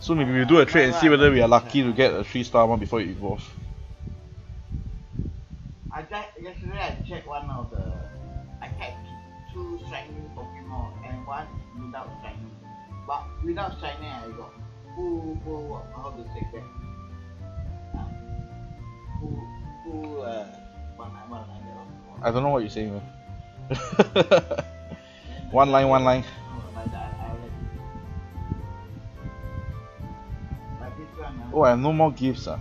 So maybe we'll do a trade and see whether we are lucky to get a three star one before it evolves. I just, yesterday I checked one of the. I catch two shiny Pokemon and one without shiny. But without shiny, I got full, full, how to say that? Uh, full, full, uh, one, one, one, I don't know what you're saying, man. one line, one line. Like that, I like. Like this one, uh, Oh, I have no more gifts ah.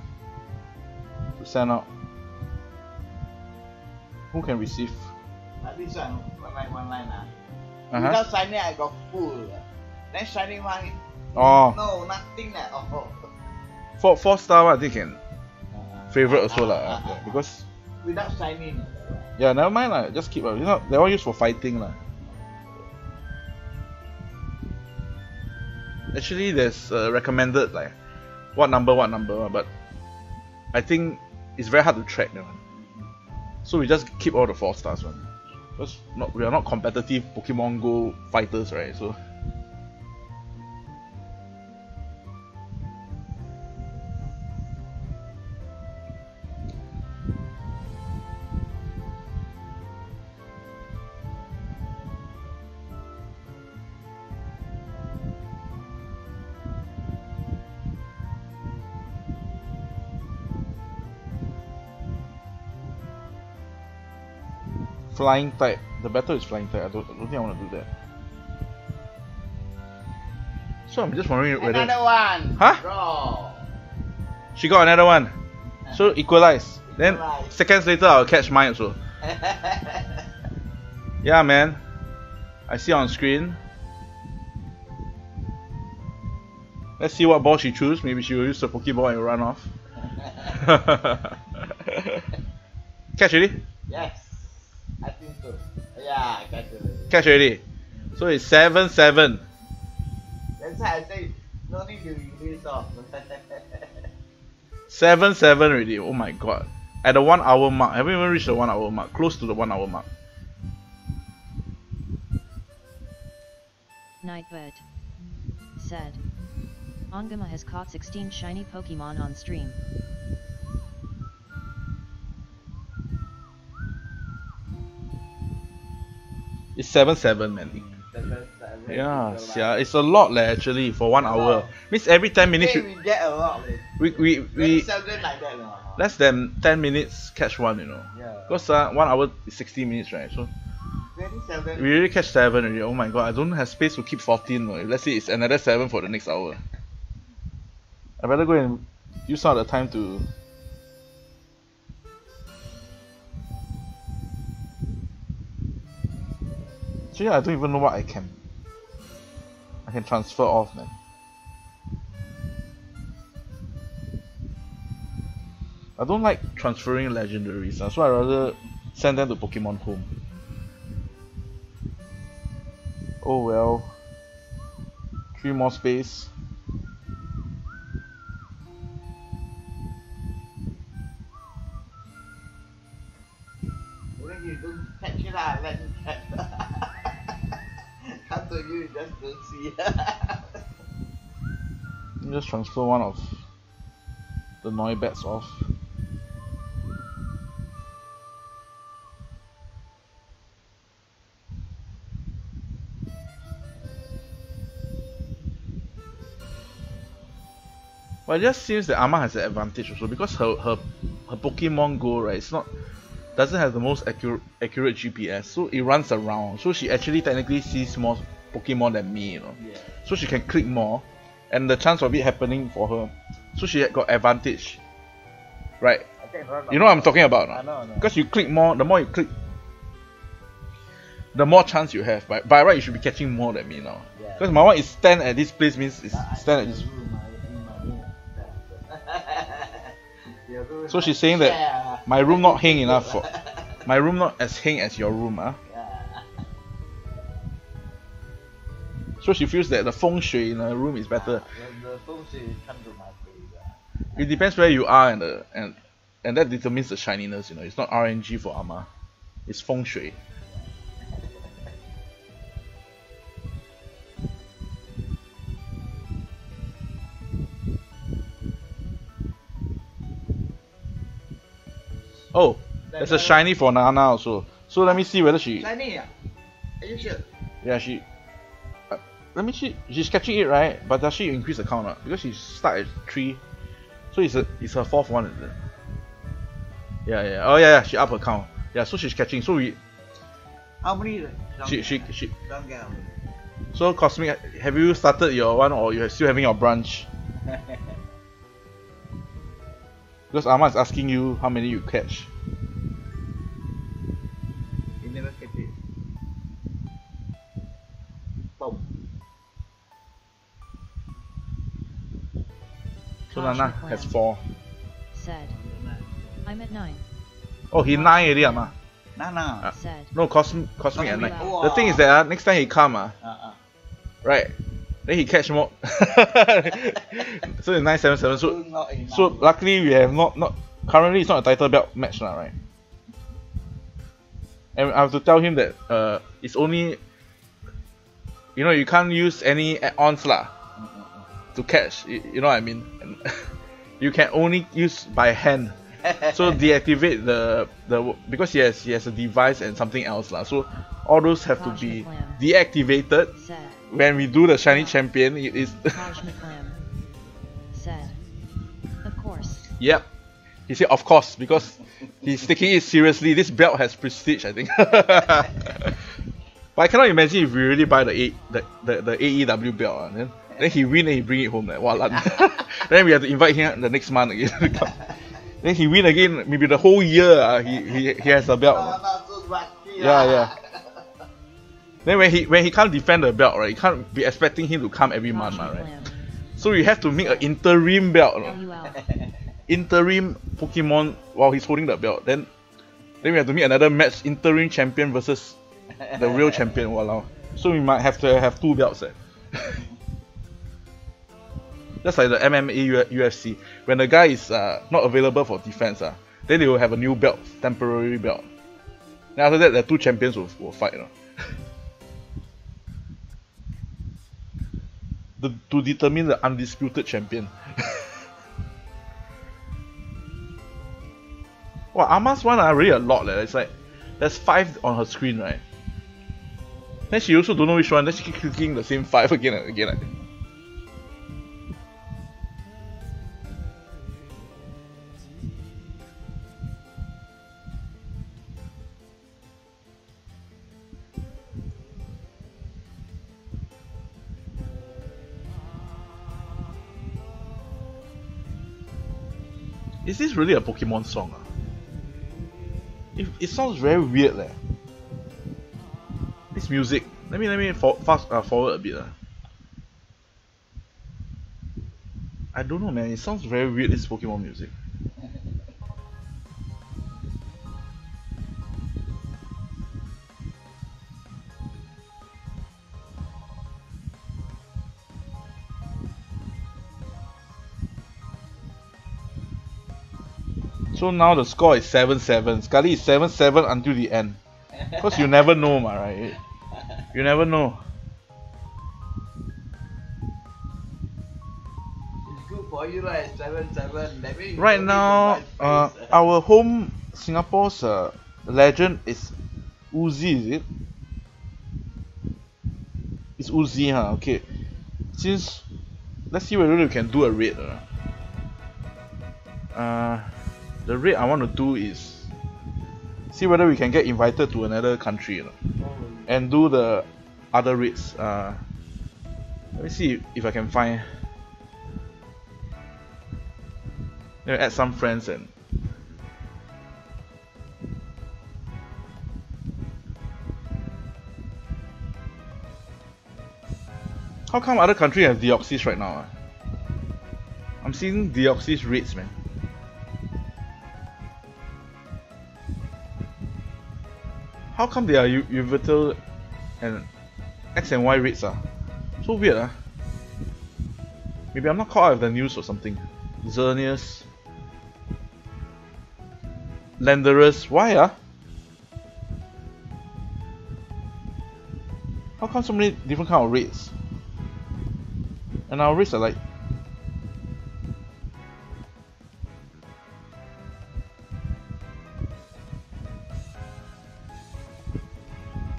To send out. Who can receive? this one, one line, one line. Uh. Uh huh. Without shiny, I got full. Then shiny one, Oh, no, nothing at all. four four star one I think can Uh, favorite also uh, uh, uh, because without shiny. Yeah, never mind lah. Just keep. Uh, you know, that one used for fighting lah. Actually, there's uh, recommended like what number, what number, but I think it's very hard to track that. So we just keep all the four stars one. Because not we are not competitive Pokemon Go fighters, right? So flying type. The battle is flying type. I don't, I don't think I want to do that. So I'm just wondering whether Another one. Huh? Draw. she got another one. So equalize. Then Equalize. seconds later I'll catch mine also. Yeah, man. I see on screen. Let's see what ball she choose. Maybe she will use the Pokeball and run off. Catch already? yes. I think so. Yeah, I got it. Catch already. So it's 7 7. That's why I say no need to release off. 7 7 already. Oh my god. At the 1 hour mark. Haven't even reached the 1 hour mark. Close to the 1 hour mark. Nightbot said. ongahma has caught 16 shiny Pokemon on stream. It's seven seven man. Seven, seven, Yeah, seven, yeah, it's a lot leh, actually for one hour. Means every ten minutes Hey, you, we get a lot. leh. we we Very we seldom like that. No. less than ten minutes catch one, you know. Yeah. Because uh, one hour is sixty minutes, right? So Very seldom. we really catch seven already. Oh my god, I don't have space to keep fourteen. No. Let's say it's another seven for the next hour. I better go and use some of the time to. Actually, I don't even know what I can. I can transfer off, man. I don't like transferring legendaries, so I rather send them to Pokemon Home. Oh well. Three more space. When you don't catch it, ah, let me catch. Come to just don't see. Just transfer one of the Noibats off. But it just seems that Ama has an advantage also because her her her Pokemon Go right it's not doesn't have the most accurate accurate GPS so it runs around so she actually technically sees more Pokemon than me you know yeah. so she can click more and the chance of it happening for her so she had got advantage right I can run you know what I'm talking about I no? know, I know. because you click more the more you click the more chance you have by, by right you should be catching more than me now Yeah. because my one is stand at this place means it's But stand at this room, I- in my room. So she's saying that share. my room not hang enough for my room not as hang as your room ah Yeah. So she feels that the feng shui in her room is better The, the feng shui come to my place. it depends where you are and the and and that determines the shininess you know it's not RNG for Ama it's feng shui oh there's a shiny for Nana also so let me see whether she Shiny, ah? Are you sure? yeah she let me see. She's catching it right? But does she increase the count because she start at three. So it's a it's her fourth one is it? Yeah yeah. Oh yeah, yeah. She up her count. Yeah so she's catching. So we How many? she she she Don't get so cosmic have you started your one or you're still having your brunch? Because Amma is asking you how many you catch so Tosh Nana has four Said, I'm at 9. oh he nine already Amma Nah, nah. Said, no cosmic cosmic at Cosmic. nine the thing is that uh, next time he come ah Uh, uh. right then he catch more so it's 977 so Still not enough. So luckily we have not not currently it's not a title belt match now, right? And I have to tell him that uh it's only you know you can't use any add-ons lah. To catch. You, you know what I mean? You can only use by hand. So deactivate the the because he has he has a device and something else lah. So all those have to be deactivated said, when we do the shiny champion. It is Taj McLean said, Of course. Yep. He said, of course, because he's taking it seriously. This belt has prestige, I think. but I cannot imagine if we really buy the A, the, the, the AEW belt. ah, then, then he win and he bring it home. Like, wow, then we have to invite him the next month again. then he win again, maybe the whole year. ah, he, he, he has a belt. Not- not so lucky Yeah, yeah. Then when he when he can't defend the belt, right, you can't be expecting him to come every month, ah, right? McLean, So we have to make an interim belt. you know interim Pokemon while he's holding the belt. Then then we have to meet another match, interim champion versus the real champion. Walao. So we might have to have two belts. Eh. Just like the MMA UFC, when the guy is uh, not available for defense, uh, then they will have a new belt, temporary belt. Then after that, the two champions will, will fight. You know. the, to determine the undisputed champion. Wow, Ama's one are really a lot. Leh. It's like there's five on her screen, right? Then she also don't know which one. Then she keep clicking the same five again and again. I Is this really a Pokemon song? Ah? It, it sounds very weird leh. This music. Let me let me for, fast uh, forward a bit. Uh. I don't know man, it sounds very weird this Pokemon music. So now the score is 7-7. Scully is 7-7 until the end. Because you never know, ma, right? You never know. For you, right? Seven seven. Right now, uh, our home Singapore's uh, legend is Uxie, is it? It's Uxie, huh? Okay. Since let's see whether we can do a raid. Uh, uh the raid I want to do is see whether we can get invited to another country you know, Oh, and do the other raids. Uh, let me see if I can find. Let me add some friends and. How come other country have Deoxys right now? ah? I'm seeing Deoxys rates, man. How come they are Yveltal and X and Y rates are so weird ah? Maybe I'm not caught out of the news or something. Xerneas, Landorus, why ah? How come so many different kind of rates? And our rates are like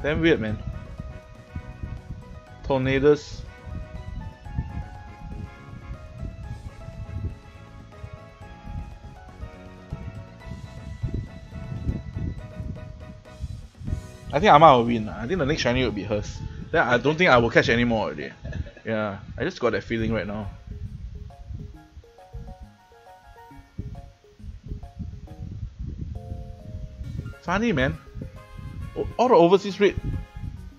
Damn weird, man. Tornadoes. I think Ama will win. I think the next shiny will be hers. Then I don't think I will catch any more already. Yeah, I just got that feeling right now. Funny man. All the overseas rate,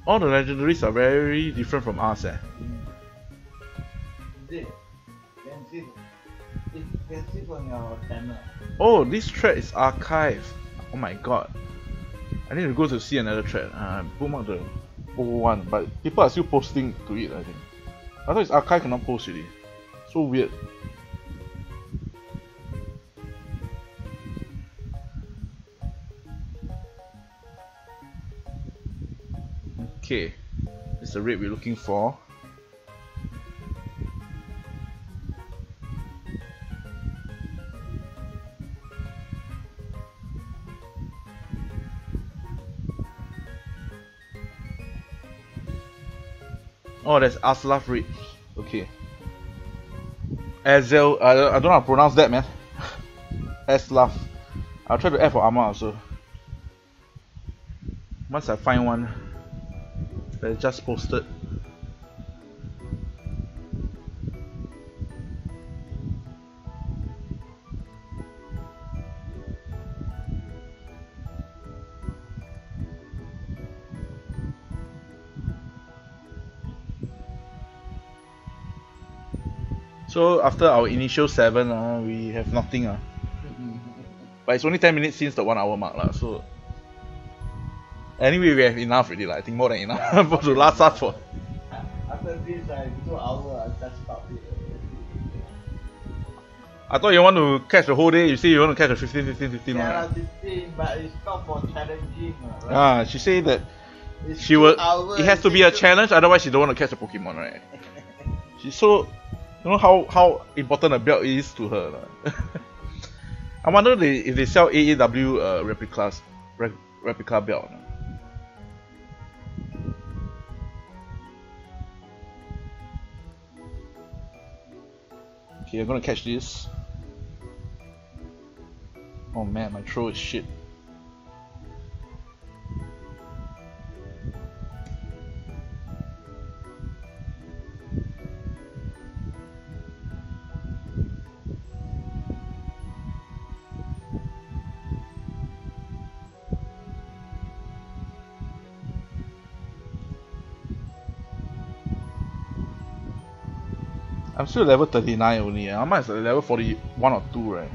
all the legendaries are very different from us eh. Is it? Can see. It can see from your channel. Oh, this thread is archived. Oh my god. I need to go to see another thread. Uh, bookmark the old one, but people are still posting to it. I think. I thought it's archived cannot post really. So weird. Okay, is the rate we're looking for. Oh, that's Aslaf Ridge. Okay. Azel, I, I don't know how to pronounce that, man. Aslaf. I'll try to add for Arma also. Once I find one that's just posted. So after our initial seven, uh, we have nothing. Uh. But it's only 10 minutes since the one hour mark. lah. so Anyway, we have enough already. lah. I think more than enough for to last us for. After this, I two hour, I just stop it. I thought you want to catch the whole day. You say you want to catch the 15, 15, 15 one. Yeah, right? lah, 15, but it's not for challenging. right? Ah, she said that It's she will. hours, It has to be a challenge, otherwise she don't want to catch the Pokemon, right? She's so. You know how how important a belt is to her. lah. I wonder they, if they sell AEW uh, replicas, replica belt. or Okay, I'm gonna catch this. Oh man, my throat is shit. Still level 39 only. I might at level 41 or 2, right?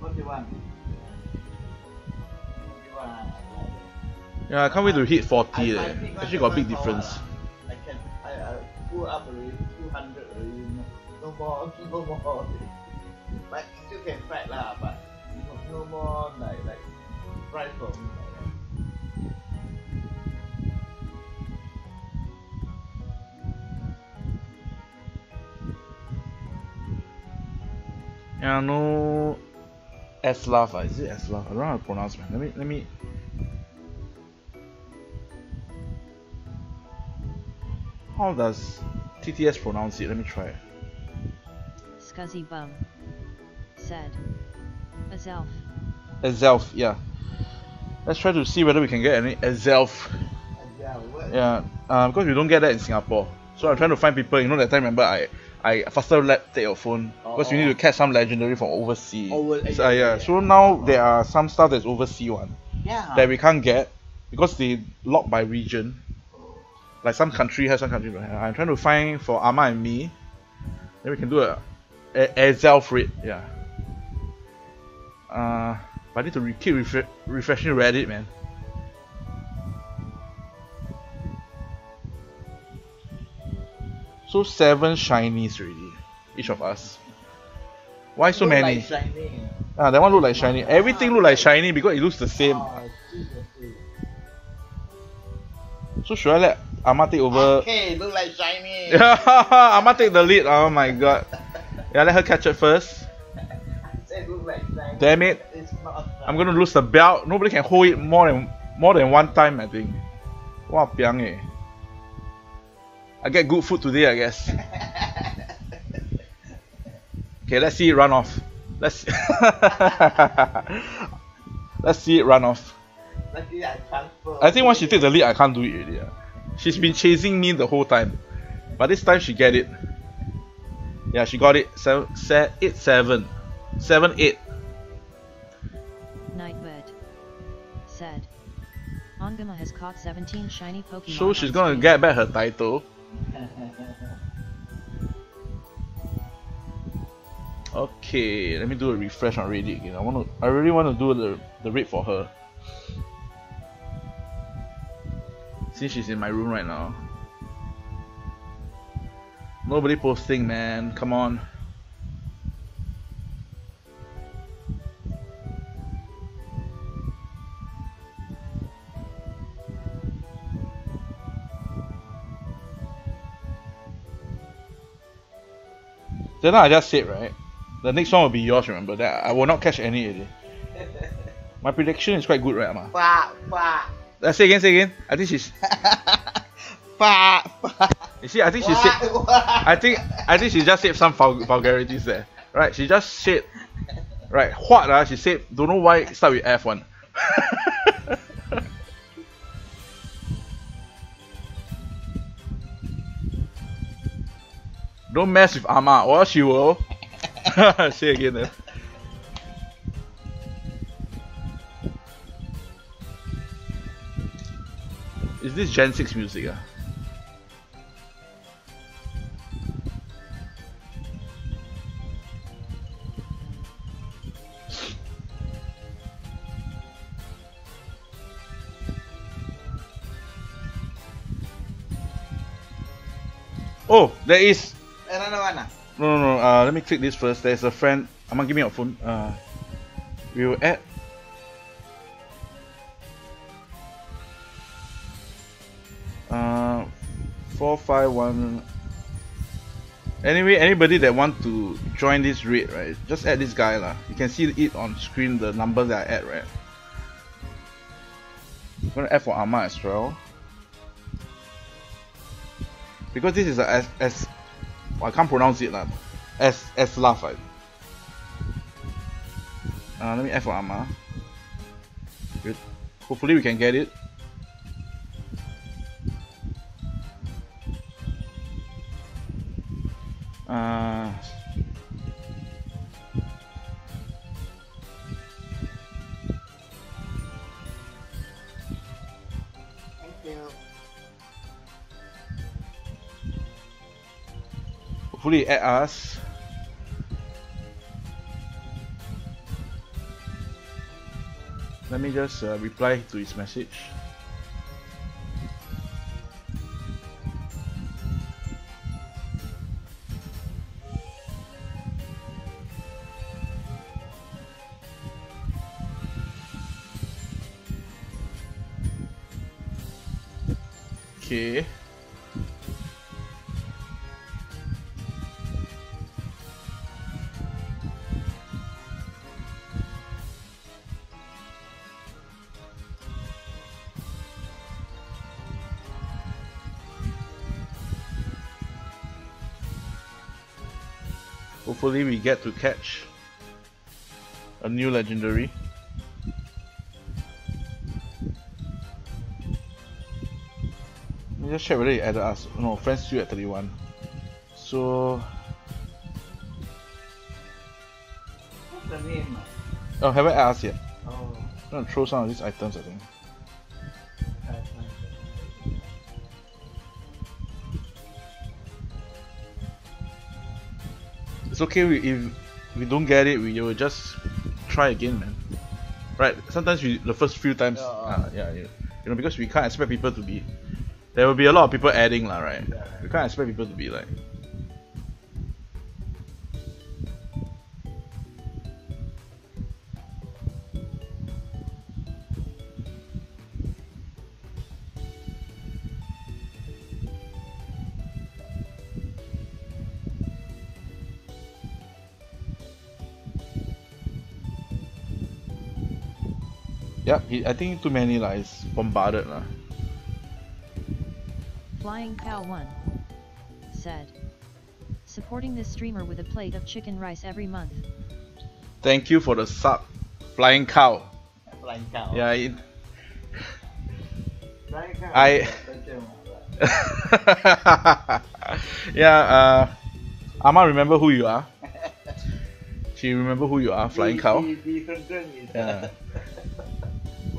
What do you want? What do you want? Yeah, I can't wait to hit 40. I- can, I eh. think Actually, one got big level difference. Yeah, no. Eslav, ah. is it Eslav? I don't know how to pronounce, it. Let me, let me. How does TTS pronounce it? Let me try. Scuzzy bum. Said. Azelf. Ezelf, yeah. Let's try to see whether we can get any Ezelf. Yeah, what? Yeah, uh, because we don't get that in Singapore. So I'm trying to find people. You know that time, remember I I faster let take your phone because you need to catch some legendary from overseas. Over- so, uh, yeah. So now there are some stuff that's overseas one Yeah. that we can't get because they lock by region. Like some country has some country. I'm trying to find for Ama and me. Then we can do a, a rate. Yeah. Uh, but I need to re- keep refre- refreshing Reddit, man. So seven shinies already, each of us. Why so many? Ah, that one look like shiny. Everything look like shiny because it looks the same. Oh. So should I let Ama take over? Okay, look like shiny. Ama take the lead. Oh my god. Yeah, let her catch it first. Say look like shiny. Damn it. I'm gonna lose the belt. Nobody can hold it more than more than one time. I think. Wow, piang eh. I get good food today, I guess. Okay, let's see it run off. Let's let's see it run off. Lucky I transfer. I think once she take the lead, I can't do it already. ah. She's been chasing me the whole time, but this time she get it. Yeah, she got it. Seven, se- eight, seven, seven, eight. Nightbot. Said. ongahma has caught 17 shiny Pokemon. So she's gonna stream. get back her title. Okay, let me do a refresh on Reddit again. I want to. I really want to do the the raid for her. Since she's in my room right now. Nobody posting, man. Come on. Then I just said right. The next one will be yours. Remember that I will not catch any already. My prediction is quite good, right, Ma? Fuck, fuck. Let's say again. Say again. I think she's. Fuck, fuck. You see, I think she said. I think I think she just said some vul- vulgarities there. Right? She just said. Right? What? Uh, she said. Don't know why start with F one. Don't mess with Ama, or else she will. Again then. Is this Gen 6 music? Ah? Oh, there is. No, no, no. Uh, let me click this first. There's a friend. I'm gonna give me your phone. Uh, we will add. Uh, four five one. Anyway, anybody that want to join this raid, right? Just add this guy lah. You can see it on screen. The number that I add, right? I'm gonna add for Ama as well. Because this is a S, S I can't pronounce it lah. S S. I. Uh, let me F for Ama. Good. Hopefully we can get it. Uh, at us. Let me just uh, reply to his message. Okay. Hopefully we get to catch a new legendary. Let me just check whether he added us. No, friends still at 31. So, What's the name? oh, haven't added us yet. Oh, I'm gonna throw some of these items, I think. It's okay we, if we don't get it, we will just try again, man. Right? Sometimes we the first few times, Yeah. uh, yeah, yeah, you know, because we can't expect people to be. There will be a lot of people adding, lah, right? We can't expect people to be like. Yep, he, I think too many lah. It's bombarded lah. Flying Cow 1 said. Supporting this streamer with a plate of chicken rice every month. Thank you for the sub, flying cow. Flying cow. Yeah, it, Flying cow. I- yeah. Uh, Ama, remember who you are? She remember who you are, flying cow. di- di Yeah.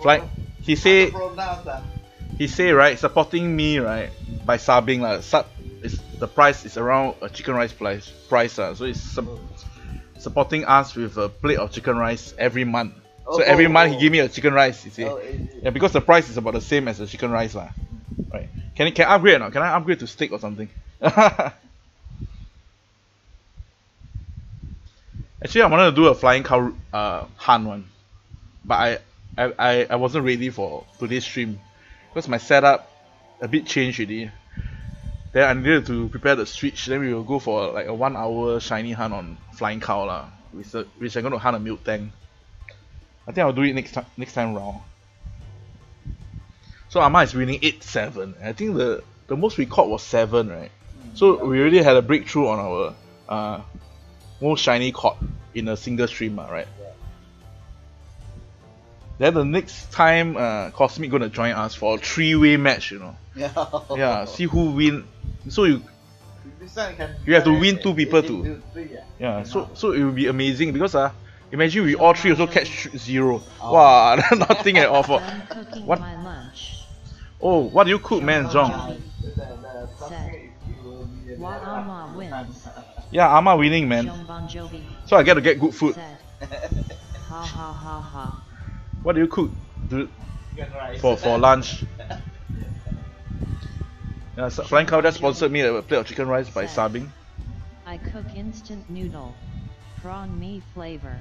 Fly. He say he say right supporting me right by subbing lah. Sub is the price is around a chicken rice price price lah. So it's sub- supporting us with a plate of chicken rice every month. So Oh, every oh, month he oh. give me a chicken rice. You see. Yeah, because the price is about the same as the chicken rice lah. Right. Can it can I upgrade or not? Can I upgrade to steak or something? Actually, I wanted to do a flying cow uh hunt one, but I I, I, I wasn't ready for today's stream because my setup a bit changed already. Then I needed to prepare the switch. Then we will go for like a one hour shiny hunt on flying cow lah, which uh, which I'm gonna hunt a Miltank. I think I'll do it next time next time round. So Ama is winning eight seven. I think the the most we caught was seven, right? So we already had a breakthrough on our uh, most shiny caught in a single stream, ah, right? Yeah. Then the next time, uh, Cosmic gonna join us for a three-way match, you know. Yeah. Yeah, see who win. So you, This one can You have to win two people It- to- it- ah. yeah. So so it will be amazing because uh, imagine we all three also catch zero. Oh. Wow, nothing at all for. What? Oh, what do you cook, man, Zhong? the- the Said. something it will be a- While Ama wins. Yeah, Ama winning, man. Jean Bon Jovi So I get to get good food. Ha ha ha ha. What do you cook do, for for lunch? Yeah, so Flying Cow just sponsored me a plate of chicken rice by subbing. I cook instant noodle. Prawn mee flavor.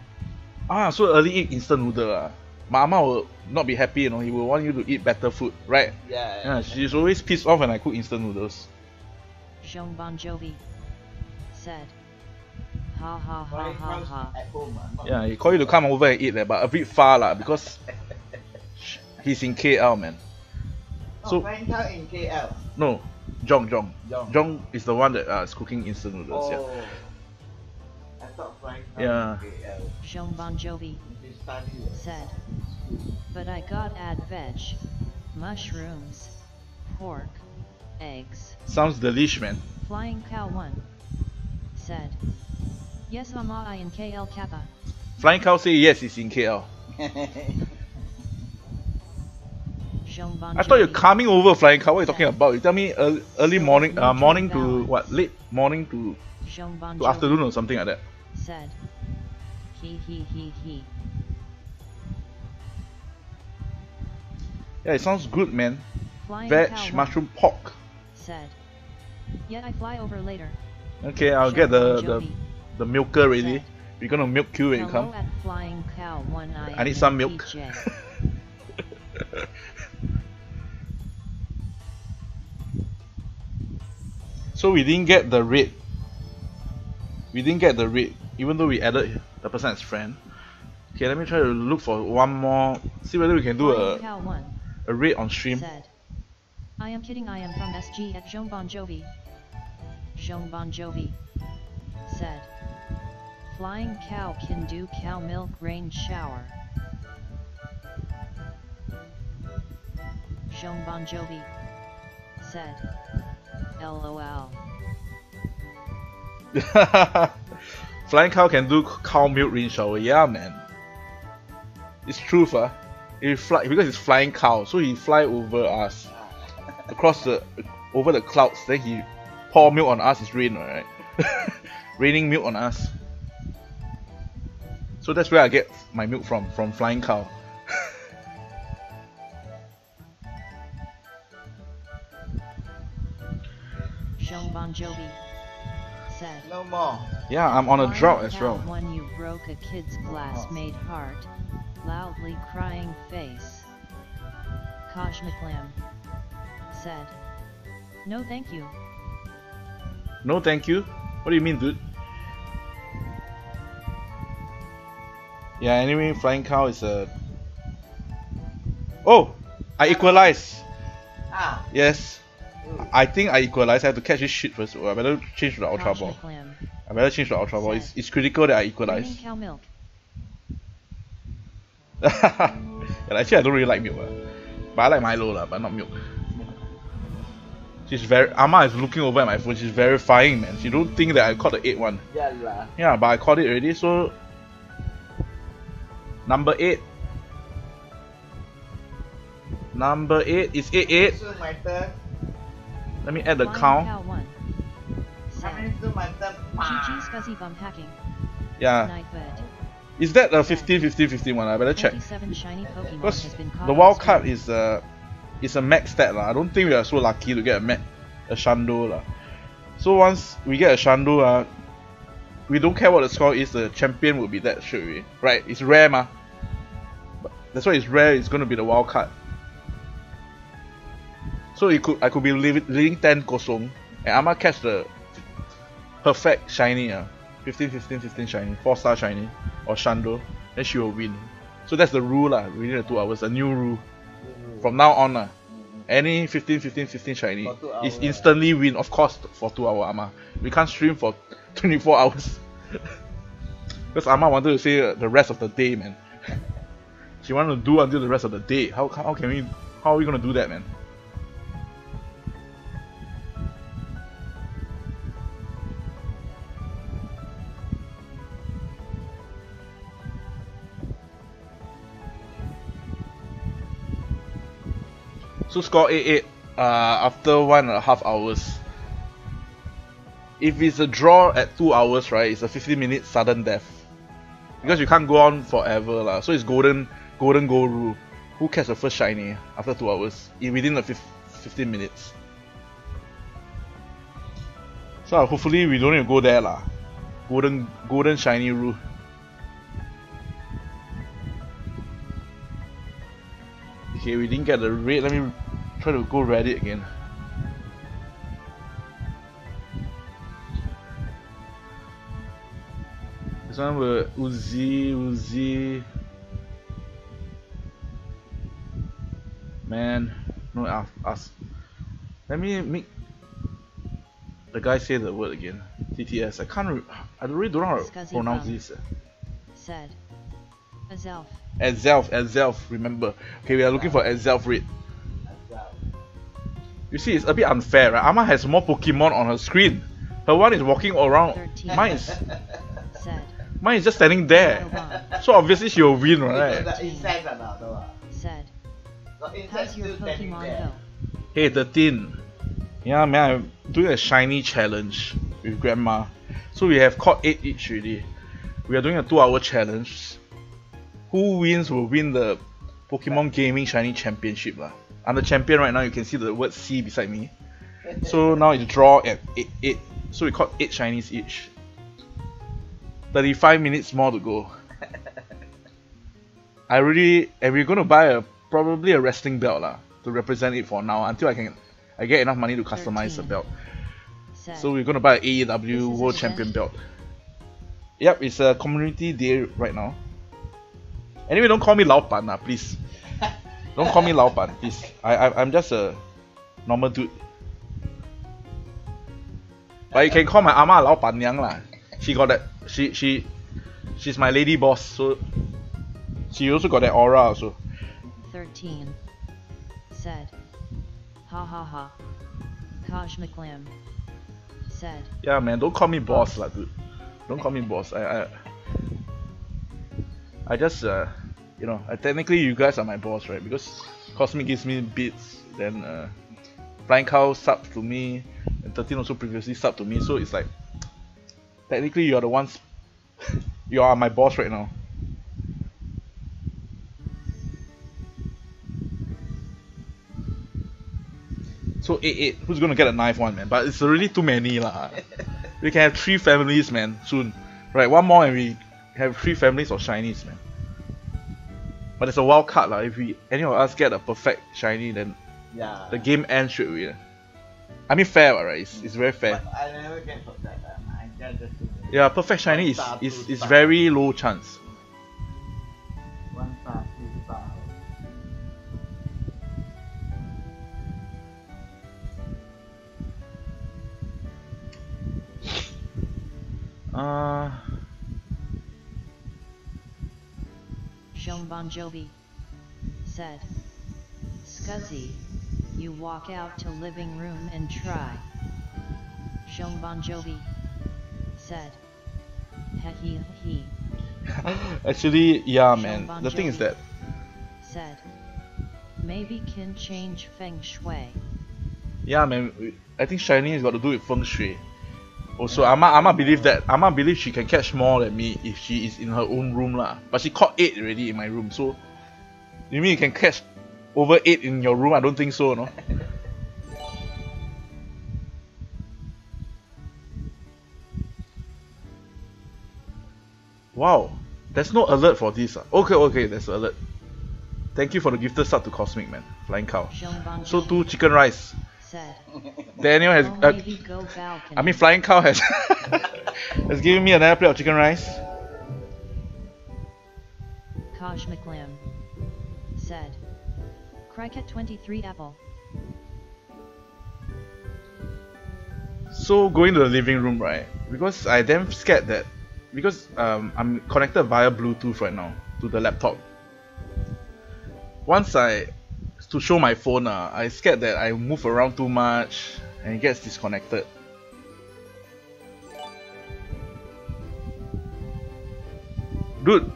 Ah, so early eat instant noodle. Ah. My ama will not be happy, you know. He will want you to eat better food, right? Yeah. Yeah, she's always pissed off when I cook instant noodles. Jean Bon Jovi said. Ha ha ha ha ha. at home, ah, not- Yeah, he call you to come over and eat, there, but a bit far lah because he's in KL, man. Oh, So- Flying cow in KL. No, Jong Jong. Jong. Jong is the one that uh, is cooking instant noodles. Yeah. Oh. I thought flying Yeah. KL. Jean Bon Jovi They said, but I got add veg, mushrooms, pork, eggs. Sounds delish, man. Flying Cow 1 said, Yes, Mama, I in KL Kappa. Flying Cow say yes, it's in KL. I thought you're coming over Flying Cow. What are you talking about? You tell me early, early morning, uh, morning to what? Late morning to, to afternoon or something like that. said, He he he he. Yeah, it sounds good, man. Flying Veg, mushroom, pork. said, Yet I fly over later. Okay, I'll get the, the the milker ready. We're gonna milk you when you come. at Flying Cow 1 I, need some milk. So we didn't get the rate. We didn't get the rate, even though we added the person as friend. Okay, let me try to look for one more. See whether we can do a, Cow 1 a rate on stream. I am kidding, I am from SG at Jean Bon Jovi. Jean Bon Jovi said, Flying cow can do cow milk rain shower. Jean Bon Jovi said, LOL. Flying cow can do cow milk rain shower. Yeah, man. It's true, ah. It fly because it's flying cow, so he fly over us across the over the clouds. Then he pour milk on us. It's rain, right? Raining milk on us. So that's where I get my milk from, from flying cow. Jean Bon Jovi said, No more. Yeah, I'm on a drought as cow well. One you broke a kid's glass oh. made heart, loudly crying face. Kosh McLam said, No thank you. No, thank you. What do you mean, dude? Yeah, anyway, flying cow is a. Oh, I equalize. Ah. Yes, mm. I think I equalize. I have to catch this shit first. Oh, I better change to the ultra Kosh ball. McLam, I better change to the ultra ball. It's, it's critical that I equalize. cow milk. yeah, actually, I don't really like milk, uh. but I like Milo, lah, but not milk. She's very. Ama is looking over at my phone. She's verifying, man. She don't think that I caught the eight one. Yeah lah. Yeah, but I caught it already. So number eight. Number eight is eight eight. So my turn. Let me add the Flying count. cow one Coming said, to my turn. GG's fuzzy bum hacking. Yeah, is that a 15, 15, 15 one? I better check. 27 shiny Pokemon Because has been caught the on wild card is a is a max stat lah. I don't think we are so lucky to get a max a Shundo lah. So once we get a Shundo uh, we don't care what the score is. The champion will be that straight away. Right? It's rare mah. That's why it's rare. It's gonna be the wild card. So it could I could be leaving, leading 10 kosong and I'ma catch the perfect shiny uh, 15 15 15 shiny 4 star shiny or Shundo then she will win. So that's the rule lah within the 2 hours a new rule from now on lah. Any 15 15 15 shiny is instantly win of course for 2 hour Ama. We can't stream for 24 hours. Because Ama wanted to say uh, the rest of the day man. She wanted to do until the rest of the day. How, how can we how are we gonna do that man? So score 8-8 uh, after one and a half hours. If it's a draw at 2 hours, right, it's a 15 minute sudden death. Because you can't go on forever lah. So it's golden golden goal rule. Who catch the first shiny after 2 hours? In within the 15 minutes. So uh, hopefully we don't to go there lah. Golden golden shiny rule. Okay, we didn't get the rate. Let me try to go Reddit again. This one Uxie, Uxie. Man, no ask, ask. Let me make the guy say the word again. TTS. I can't. Re- I really don't know how to Scuzzy pronounce bum. this. Eh. said. Azelf, Azelf, Azelf. Remember. Okay, we are looking for Azelf Red. You see, it's a bit unfair, right? Ama has more Pokemon on her screen. Her one is walking around. 13. Mine is mine is just standing there. So obviously she will win, right? The insects How's your still Pokemon there. go? Hey, 13. Yeah, man, I'm doing a shiny challenge with Grandma. So we have caught 8 each already. We are doing a 2 hour challenge. Who wins will win the Pokemon Gaming Shiny Championship. lah. I'm the champion right now, you can see the word C beside me. So now it's draw at 8, 8. So we caught 8 shinies each. 35 minutes more to go. I really and we're gonna buy a probably a wrestling belt lah, to represent it for now until I can I get enough money to customize 13. the belt. So we're gonna buy an AEW World Champion belt. Yep, it's a community day right now. Anyway, don't call me Lao Pan, lah, please. don't call me Lao Pan, please. I, I I'm just a normal dude. But you can call my ah ama Lao Pan Yang lah. She got that. She she she's my lady boss. So she also got that aura also. 13. Said. Ha ha ha. Kaj McLam. Said. Yeah, man, don't call me boss, lah, dude. Don't call me boss. I, I, I just, uh, you know, I, technically you guys are my boss, right? Because Cosmic gives me bits, then uh, Flying Cow subbed to me, and 13 also previously subbed to me, so it's like, technically you are the ones, you are my boss right now. So 8 8, who's gonna get a knife one, man? But it's already too many, lah. We can have three families, man, soon. Right, one more and we have three families of shinies, man. But it's a wild card, lah. If we any of us get a perfect shiny, then Yeah. the game ends straight away. lah. I mean, fair, right? It's, it's very fair. But I never get that. uh, I just just. Yeah, perfect shiny is, is, is very low chance. Uh, Shom Bon Jovi. Said. Scuzzy. You walk out to living room and try. Shom Bon Jovi. Said. Ha he he. actually, yeah, man. Bon The thing is that Said. Maybe can change feng shui. Yeah, man. I think shiny has got to do with feng shui. Also, Ama Ama believe that Ama believe she can catch more than me if she is in her own room lah. But she caught eight already in my room. So, you mean you can catch over eight in your room? I don't think so, no. Wow, there's no alert for this. ah. Okay, okay, there's alert. Thank you for the gifted sub to Cosmic Man, Flying Cow. So Jovi two chicken rice. Said. Daniel has. Uh, maybe go balcony. I mean, Flying Cow has has given me another plate of chicken rice. Kaj McLam. Said. Cricket 23 Apple. So going to the living room, right? Because I damn scared that because um I'm connected via Bluetooth right now to the laptop. Once I to show my phone, uh, I scared that I move around too much and it gets disconnected. Dude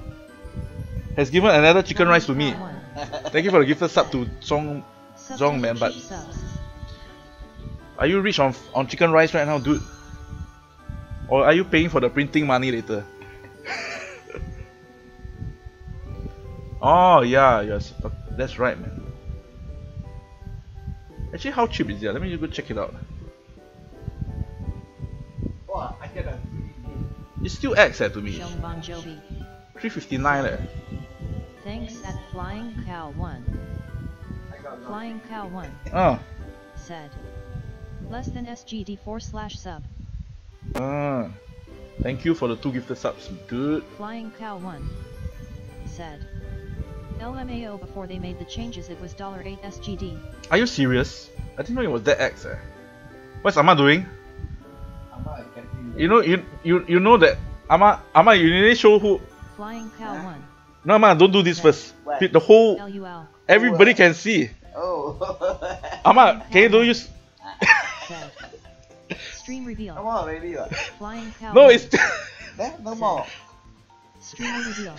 has given another chicken rice to me. Thank you for the gifted sub to Zong. Zong, man, but- Are you rich on on chicken rice right now, dude? Or are you paying for the printing money later? oh yeah, yes, that's right, man. Actually, how cheap is it? Let me go check it out. Wow, I get a It's still X eh, to me. Shom Bon Jovi. 359 eh. Thanks at Flying Cow 1. Flying Cow 1. Oh. Said. Less than SGD4 slash sub. Ah. Thank you for the two gifted subs, dude. Flying Cow 1. Said. LMAO before they made the changes it was $8 SGD. Are you serious? I didn't know it was that X eh. What's Amma doing? I'm You know, you you you know that Ama Ama, you need to show who. Flying cow Huh? 1. No, Ama, don't do this first. What? The whole LUL. everybody can see. Oh. Ama, can you don't use? Stream no reveal. more already. What? Flying cow. No, it's no more. Stream reveal.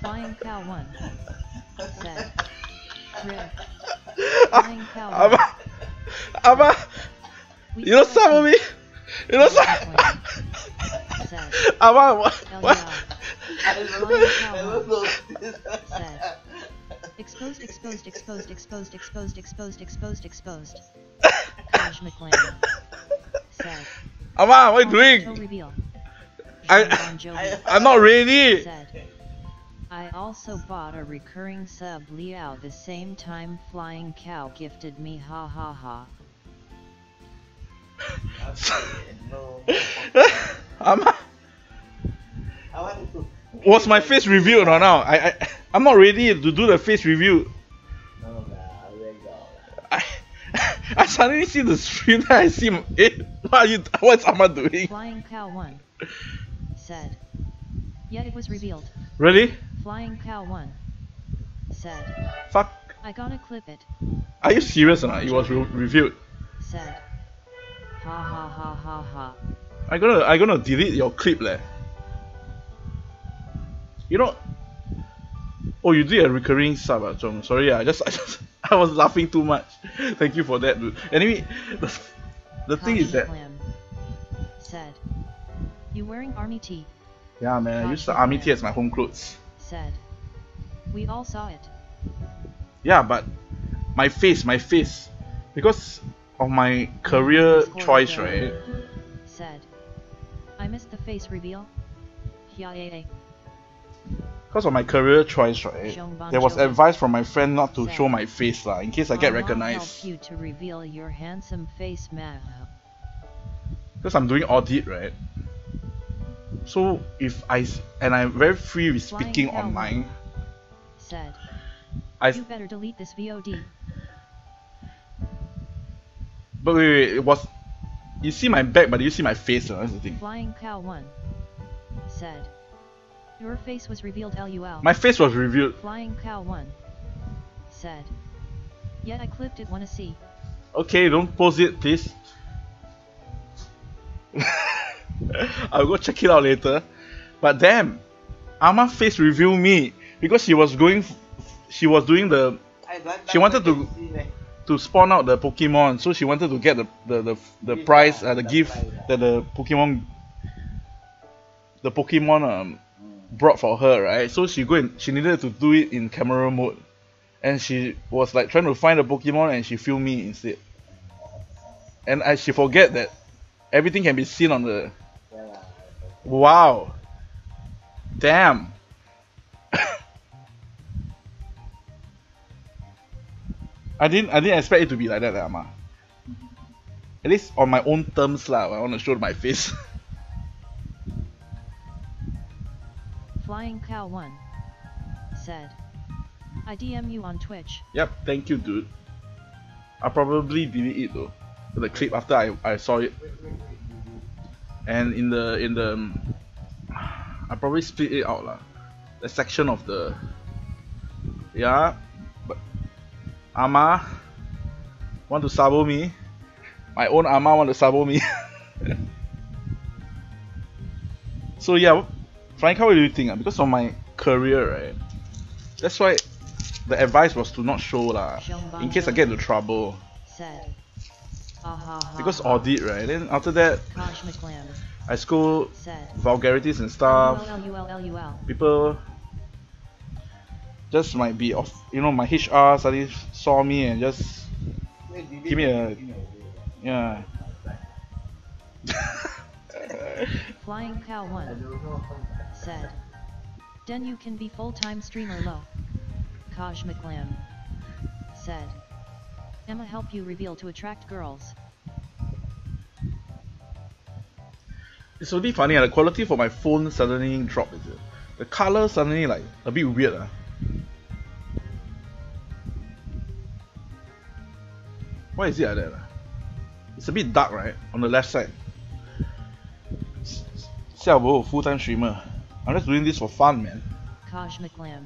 Flying cow 1. Said. Rib. Flying cow 1. Ama, Ama, you know still some me. You know some. Said. Ama, what? What? I don't know. Flying I cow don't one. know. Said. Exposed, exposed, exposed, exposed, exposed, exposed, exposed, exposed. Taj McLean. Said. Ama, what are you doing? reveal. I- Jovi I'm not ready. said. I also bought a recurring sub Liao the same time Flying Cow gifted me ha ha ha. I to. was my face review or not now? I, I, I'm not ready to do the face review. No, lah, where go? I, I suddenly see the screen and I see, eh, what are you, what's Ama doing? Flying Cow 1 said. Yet it was revealed. Really? Flying Cow 1 said. Fuck. I gotta clip it. Are you serious or not? It was re- reviewed. Said. Ha ha ha ha ha. I gonna I gonna delete your clip leh. You know. Oh, you did a recurring sub, ah, Chong. Sorry, ah, I just I just I was laughing too much. Thank you for that, dude. Anyway, the, the thing is that said. You wearing army tee? yeah, man, I use the army tee as my home clothes. Said. We all saw it. Yeah, but my face, my face, because of my career choice, right? Said. I missed the face reveal. Because of my career choice, right? There was advice from my friend not to show my face, lah, in case I get recognized. help you to reveal your handsome face, man. because I'm doing audit, right? So if I and I'm very free with speaking online, Said. I You better delete this VOD. but wait, wait, it was you see my back, but you see my face. Uh, that's the thing. Flying Cow 1 said. Your face was revealed LUL. My face was revealed. Flying Cow 1 said. Yet I clipped it, wanna see. Okay, don't post it, please. I'll go check it out later. But damn, Ama face revealed me because she was going, she was doing the She wanted to- to spawn out the Pokemon, so she wanted to get the the the, the prize, uh, the gift that the Pokemon, the Pokemon um brought for her, right? So she go and she needed to do it in camera mode, and she was like trying to find the Pokemon, and she filmed me instead. And I she forget that everything can be seen on the. Wow. Damn. I didn't I didn't expect it to be like that, lah, Ama. At least on my own terms, lah. I want to show my face. Flying Cow 1 said. I DM you on Twitch. yep, thank you, dude. I'll probably delete it though, the clip after I, I saw it. And in the in the, um, I probably split it out lah. The section of the, yeah, but Ama want to sabo me. My own Ama want to sabo me. so yeah, Frank, how do you think? ah? Because of my career, right? That's why the advice was to not show lah, in case I get into trouble. Said. Because audit, right? Then after that, I said. vulgarities and stuff. People just might be off, you know, my HR suddenly saw me and just, Give me a- yeah. Flying Cow 1 don't know how said. Then you can be full-time streamer low. Kaj McLam said. Emma help you reveal to attract girls. it's really funny. ah, The quality for my phone suddenly dropped. Is it? The color suddenly like a bit weird. ah. Why is it like that? ah? It's a bit dark, right? On the left side. Xiao full time streamer. I'm just doing this for fun, man. Kaj McLam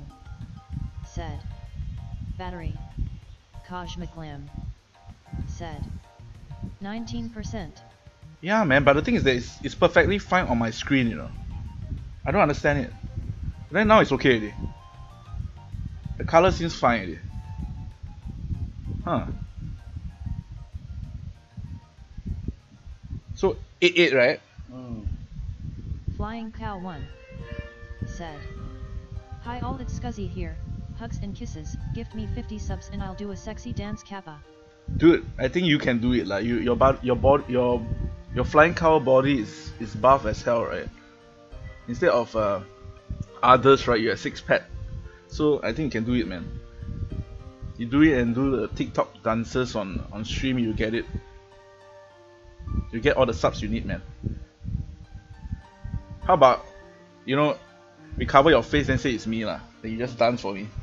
said. Battery. Kaj McLam said. 19%. Yeah, man, but the thing is that it's, it's perfectly fine on my screen, you know. I don't understand it. Then now it's okay already. The color seems fine already. Huh. So, 8 8, right? Mm. Flying Cow 1 said. Hi all it's Scuzzy here. Hugs and kisses. Gift me 50 subs and I'll do a sexy dance kappa. Dude, I think you can do it. Like you, your bod, your bod, your your flying cow body is is buff as hell, right? Instead of uh, others, right? You have six pack, so I think you can do it, man. You do it and do the TikTok dances on on stream, you get it. You get all the subs you need, man. How about, you know, we cover your face and say it's me lah. Then you just dance for me.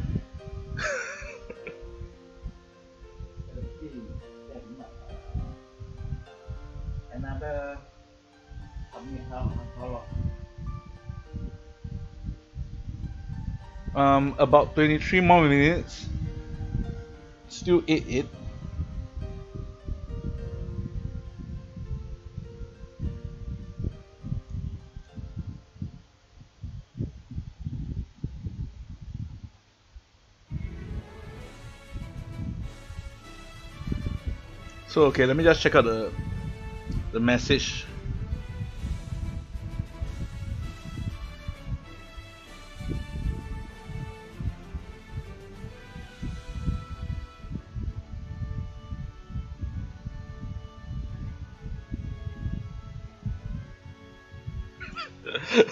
Um, about 23 more minutes. Still 8 8. So okay, let me just check out the the message.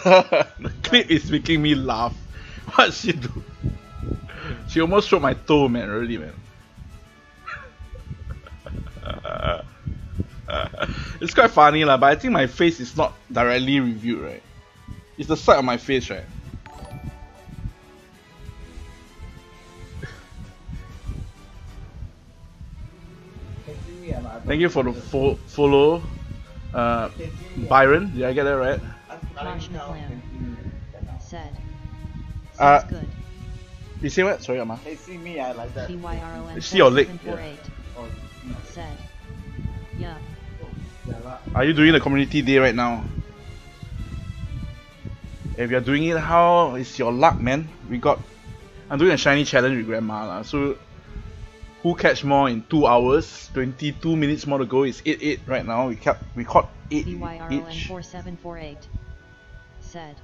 the clip is making me laugh. What she do? She almost showed my toe, man. Really, man. It's quite funny, lah. But I think my face is not directly reviewed, right? It's the side of my face, right? Can see me or not? Thank you for the fo- follow, uh, Can see me or Byron. Did I get that right? not? I'm flying Josh now, McLeod. can see me or not? Said. Uh, good. You say what? Sorry, Amma. They see me, I like that. BYRON See your leg, 4748 Oh, said. Yeah. Yeah, lah. Are you doing the community day right now? If you're doing it, how is your luck, man? We got. I'm doing a shiny challenge with grandma, lah. So, who catch more in two hours? 22 minutes more to go. It's 8 8 right now. We kept we caught 8 BYRON each. 4748 said.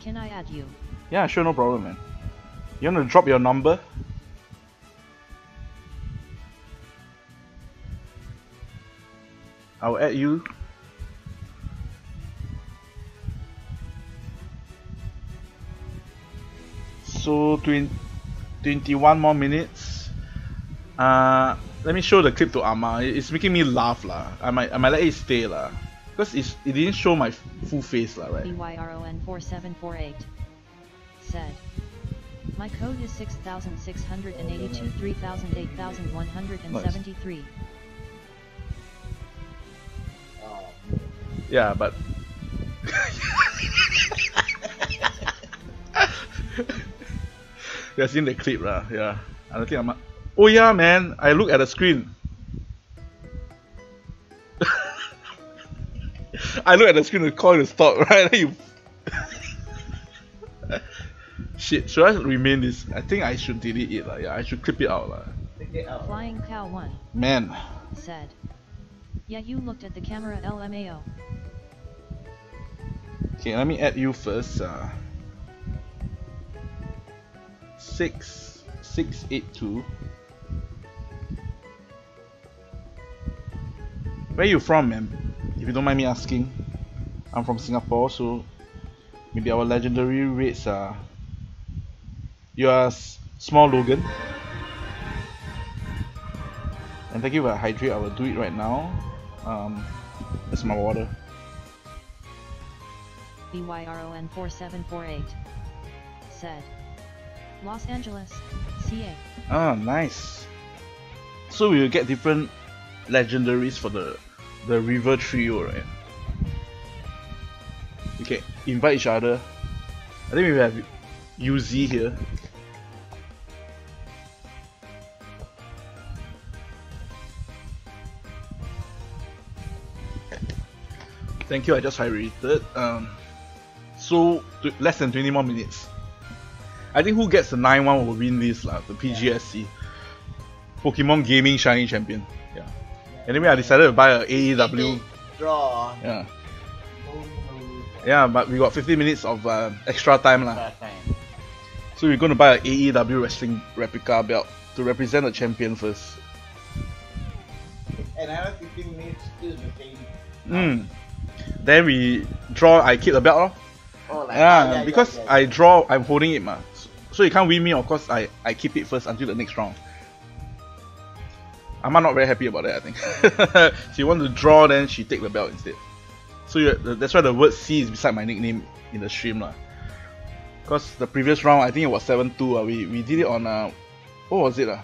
Can I add you? Yeah, sure, no problem, man. You wanna drop your number? I'll add you. So, twen- 21 more minutes. Uh, let me show the clip to Amma. It's making me laugh, lah. I might, I might let it stay, lah. Because it's, it didn't show my full face, lah, right? BYRON 4748 said. My code is 6682 3000 8173. Yeah, but you have seen the clip, lah. Yeah, I don't think I'm. Oh yeah, man! I look at the screen. I look at the screen to call you to stop, right? Then you. Shit, should I remain this? I think I should delete it, lah. Yeah, I should clip it out, lah. it out. Flying Cow 1 Man, said. Yeah, you looked at the camera LMAO. Okay, let me add you first. Uh, six six eight two. Where you from, man? If you don't mind me asking, I'm from Singapore, so maybe our legendary rates are. You are small Logan. And thank you for hydrate. I will do it right now. Um, it's my water. BYRON 4748 said. Los Angeles, CA. Ah, nice. So we will get different legendaries for the the river trio, right? Okay, invite each other. I think we have Uxie here. thank you, I just hydrated. Um, so, less than 20 more minutes. I think who gets the 9 1 will win this, la, the PGSC. Pokemon Gaming Shiny Champion. Yeah. Anyway, I decided to buy a AEW. Draw. Yeah. Oh. Yeah, but we got 15 minutes of uh, extra time. La. So we're going to buy an AEW Wrestling replica belt to represent the champion first. Another 15 minutes still the same. Mm then we draw. I keep the belt. Oh, like, yeah, yeah, because yeah, I draw. I'm holding it, ma. So, you can't win me. Of course, I I keep it first until the next round. I'm not very happy about that. I think she want to draw, then she take the belt instead. So you, that's why the word C is beside my nickname in the stream, lah. Cause the previous round, I think it was seven two. Uh, we we did it on uh, what was it? Uh?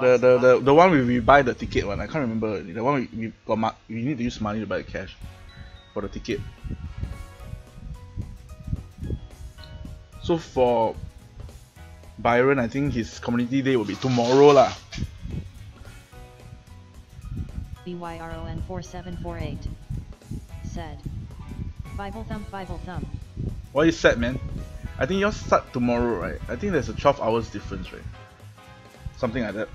the the the, the one we, we buy the ticket one. I can't remember the one we, we got ma- we need to use money to buy the cash for the ticket. So for Byron, I think his community day will be tomorrow lah. BYRON four seven four eight said Bible thump Bible thump. Why you sad man? I think yours start tomorrow right? I think there's a twelve hours difference right? something like that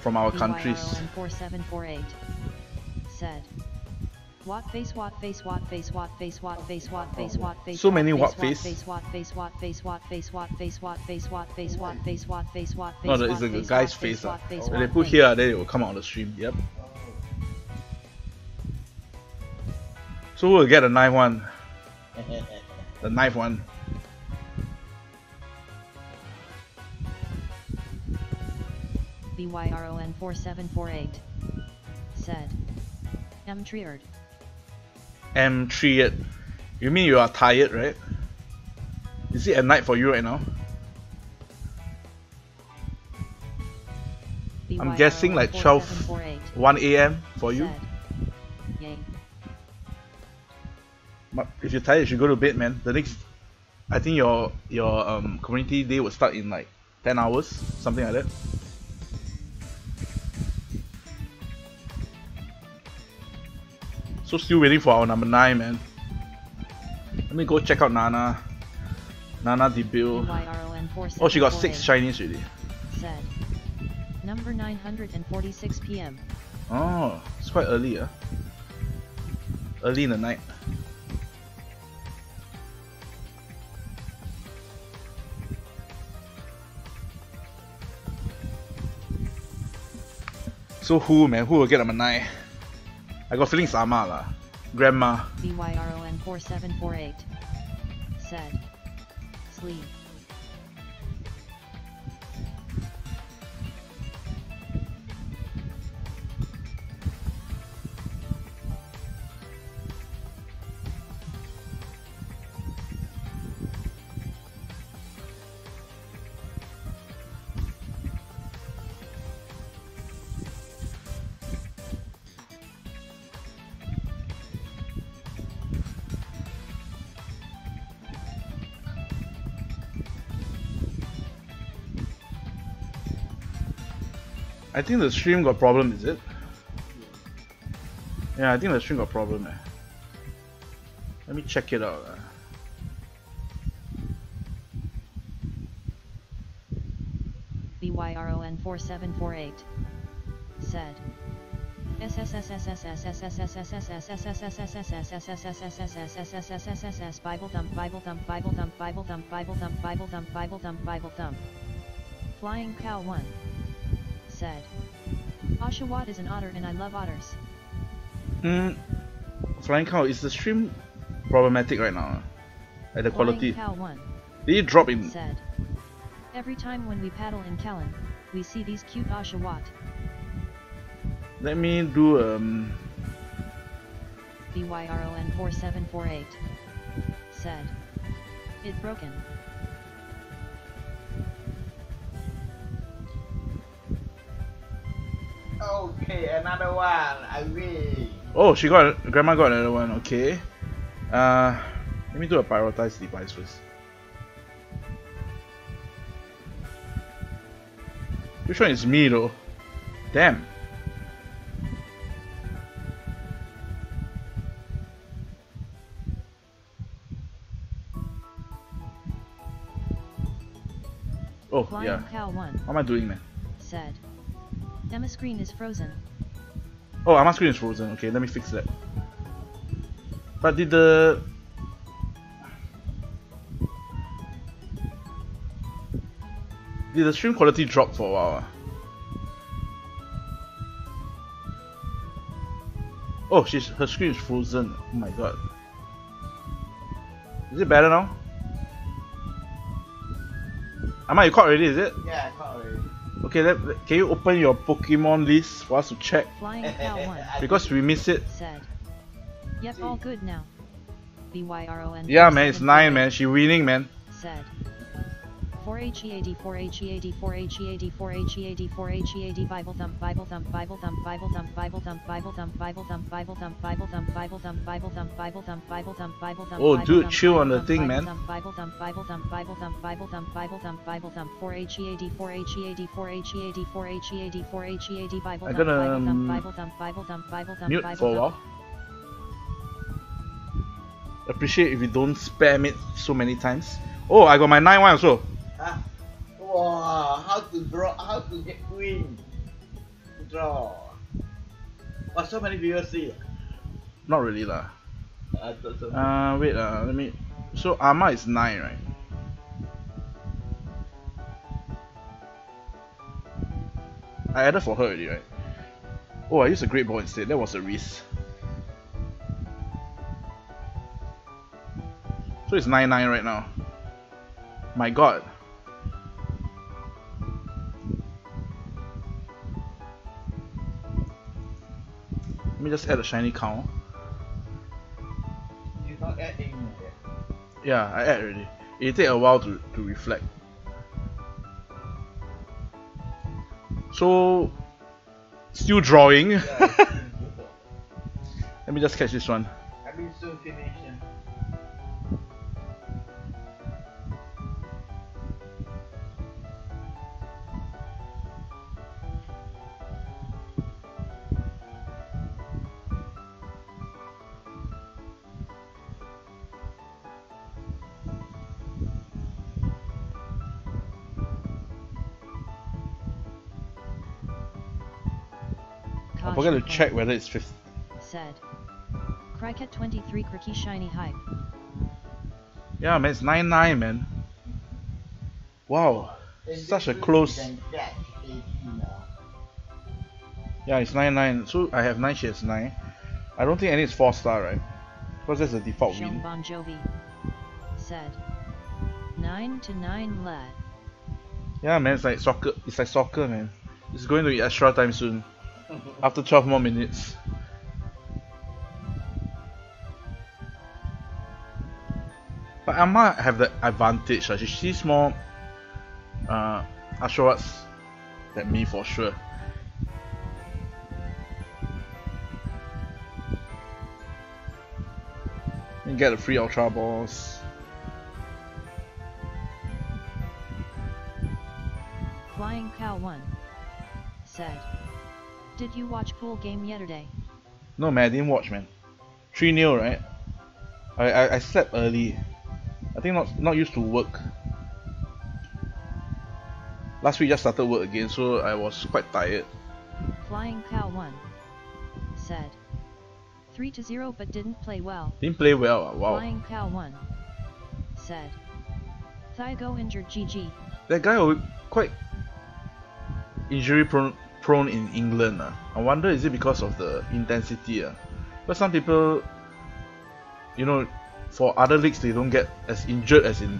from our countries. Four seven four eight said. What face? What face? What face? What face? What face? What face? What face? So many what face? What face? What face? What face? What face? What face? What face? What face? What face? What face? What No, that is the guy's face. Ah, when they put here, then it will come out on the stream. Yep. So we'll get a knife one. The knife one. BYRON4748. Said. M. Triard. M. tired. You mean you are tired, right? Is it at night for you right now? I'm guessing like 12, 1 a.m. for you. But if you're tired, you should go to bed, man. The next, I think your your um community day will start in like 10 hours, something like that. So still waiting for our number 9 man. Let me go check out Nana. Nana debut. Oh she got 6 Chinese already. Said. Number 946 PM. Oh, it's quite early? Early in the night. So who man, who will get number 9? I got feelings Ama lah. Grandma. BYRON4748 said. Sleep. I think the stream got problem, is it? Yeah, I think the stream got problem. Eh. Let me check it out. Eh. BYRON 4748 said. Bible said, Oshawott is an otter and I love otters. Hmm. Flying cow is the stream problematic right now? At the quality. Flying Cow 1 Did it drop in? said, Every time when we paddle in Callan, we see these cute Oshawott. Let me do um. BYRON 4748 said, It broken. Okay, another one. I will. Oh, she got grandma got another one. Okay. Uh, let me do a prioritize device first. Which one is me though? Damn. Oh, Flying yeah. Cow 1 What am I doing, man? said. Emma screen is frozen. Oh, Amma's screen is frozen. Okay, let me fix that. But did the... Did the stream quality drop for a while? ah? Oh, she's her screen is frozen. Oh my god. Is it better now? Amma, you caught already, is it? Yeah, I caught already. Okay, let, let- can you open your Pokemon list for us to check? Flying Cow 1 Because we miss it. said. Yep, all good now. BYRON. Yeah, man, it's nine, man. She winning, man. Said. 4HEAD 4HEAD 4HEAD 4HEAD 4HEAD Bible thump Bible thump Bible thump Bible thump Bible thump Bible thump Bible thump Bible thump Bible thump Bible thump Bible thump Bible thump Bible thump Bible thump Oh, dude, chill on Bible the thing, Bible man. Bible thump Bible thump Bible thump Bible thump Bible thump Bible thump 4HEAD 4HEAD 4HEAD 4HEAD 4HEAD Bible thump Bible um, thump Bible thump Bible thump Bible thump Mute Bible for a while. Appreciate if you don't spam it so many times. Oh, I got my 9 one also. Huh? Wow, how to draw, how to get queen. Draw. Wow, so many viewers see. Not really lah. I thought so. Uh, wait, uh, let me. So Amma is 9, right? I added for her already, right? Oh, I used a great ball instead. That was a risk. So it's 9 9 right now. My god. Me just add a shiny count. She's not adding yet. Yeah, I add already. It take a while to, to reflect. So, still drawing. Yeah, it's still good. Let me just catch this one. I will soon finish. Forgot to check whether it's 50. Said. Cricket 23 Cricky Shiny Hype. Yeah, man, it's 9 9, man. Wow. In Such a close- You can get 18 now. Yeah, it's 9 9. So I have 9, she has 9. I don't think any is 4 star, right? Because that's the default Sean win. Bon Jovi. Said. 9 to 9 lad. Yeah, man, it's like soccer. It's like soccer, man. It's going to be extra time soon. After 12 more minutes. But Amma have the advantage. Uh, she more uh, Ashwarats than me for sure. And get the free Ultra Balls. Flying Cow 1. Said. Did you watch pool game yesterday? No man, I didn't watch man. 3 0 right? I, I I slept early. I think not not used to work. Last week just started work again, so I was quite tired. Flying Cow 1. Said. 3 to 0 but didn't play well. Didn't play well. ah, Wow. Flying Cow 1. Said. Thiago injured GG. That guy was quite injury prone prone in England. ah. I wonder is it because of the intensity? ah? But some people, you know, for other leagues they don't get as injured as in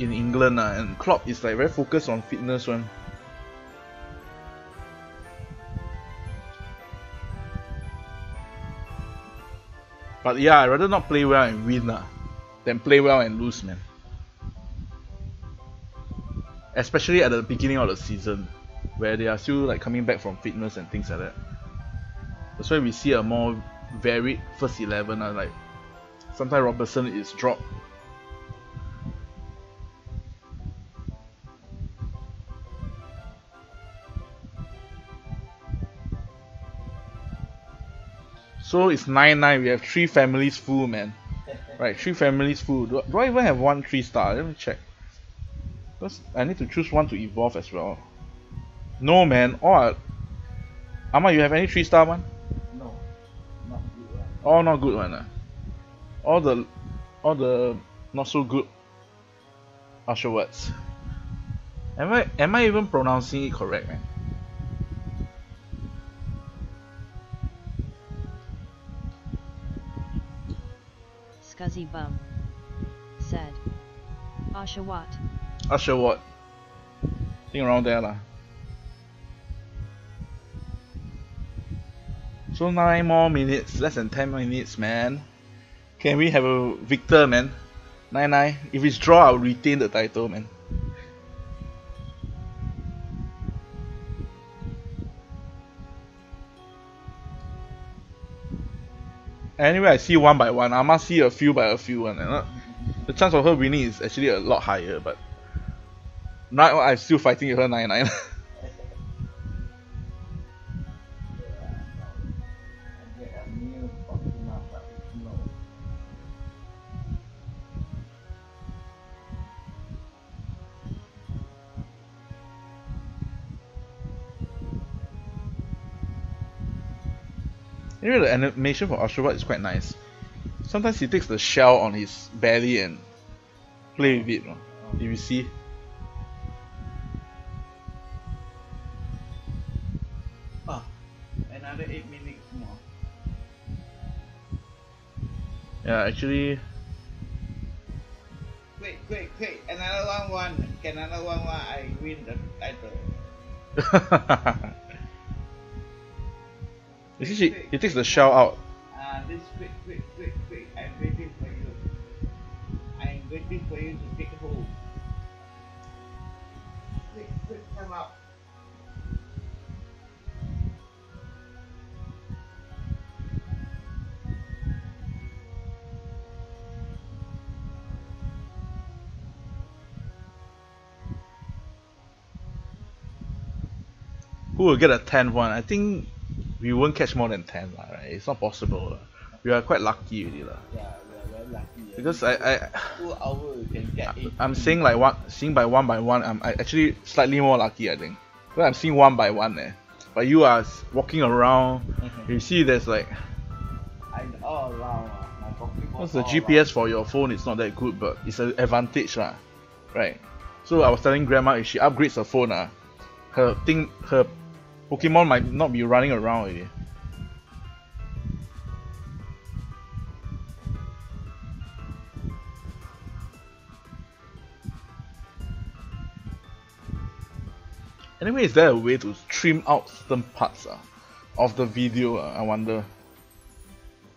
in England. ah. And Klopp is like very focused on fitness one. But yeah, I'd rather not play well and win lah, than play well and lose, man especially at the beginning of the season where they are still like coming back from fitness and things like that that's why we see a more varied first 11 uh, like Sometimes Robertson is dropped. So it's 9 9. We have three families full, man. Right, three families full. Do, do I even have one 3 star? Let me check. Because I need to choose one to evolve as well. No, man. All are... Ama, you have any 3 star one? No, not good one. All not good one. ah. All the all the not so good afterwards. Am I am I even pronouncing it correct, man? Scuzzy Bum. Said. Oshawott. Usherward. Think around there lah. So 9 more minutes, less than 10 minutes, man. Can we have a victor, man? 9 9. If it's draw, I'll retain the title, man. Anyway, I see one by one. I must see a few by a few one. And, uh, the chance of her winning is actually a lot higher, but now I'm still fighting with her 9 9. Anyway, the animation for Ashura is quite nice. Sometimes he takes the shell on his belly and play with it. no? If you see. Oh, another 8 minutes more. Yeah, actually, Quick, quick, quick. Another one, one. Can another one, one. I win the title. you see, she, he takes the shell out. Uh, this quick, quick, quick, quick. I'm waiting for you. I'm waiting for you to take hold. Quick, quick, come out. Who will get a 10th one? I think we won't catch more than 10, lah, right? It's not possible. lah. We are quite lucky already. lah. Yeah, we are very lucky. eh. Because I, I, two hours you can get. I'm saying like one, seeing by one by one, I'm I actually slightly more lucky, I think. Because I'm seeing one by one there. But you are walking around, you see there's like, I'm all around. ah. Because the GPS for your phone is not that good, but it's an advantage, lah. Right? So I was telling grandma if she upgrades her phone, ah, her thing, her Pokemon might not be running around already. Anyway, is there a way to trim out certain parts ah, of the video? ah, I wonder.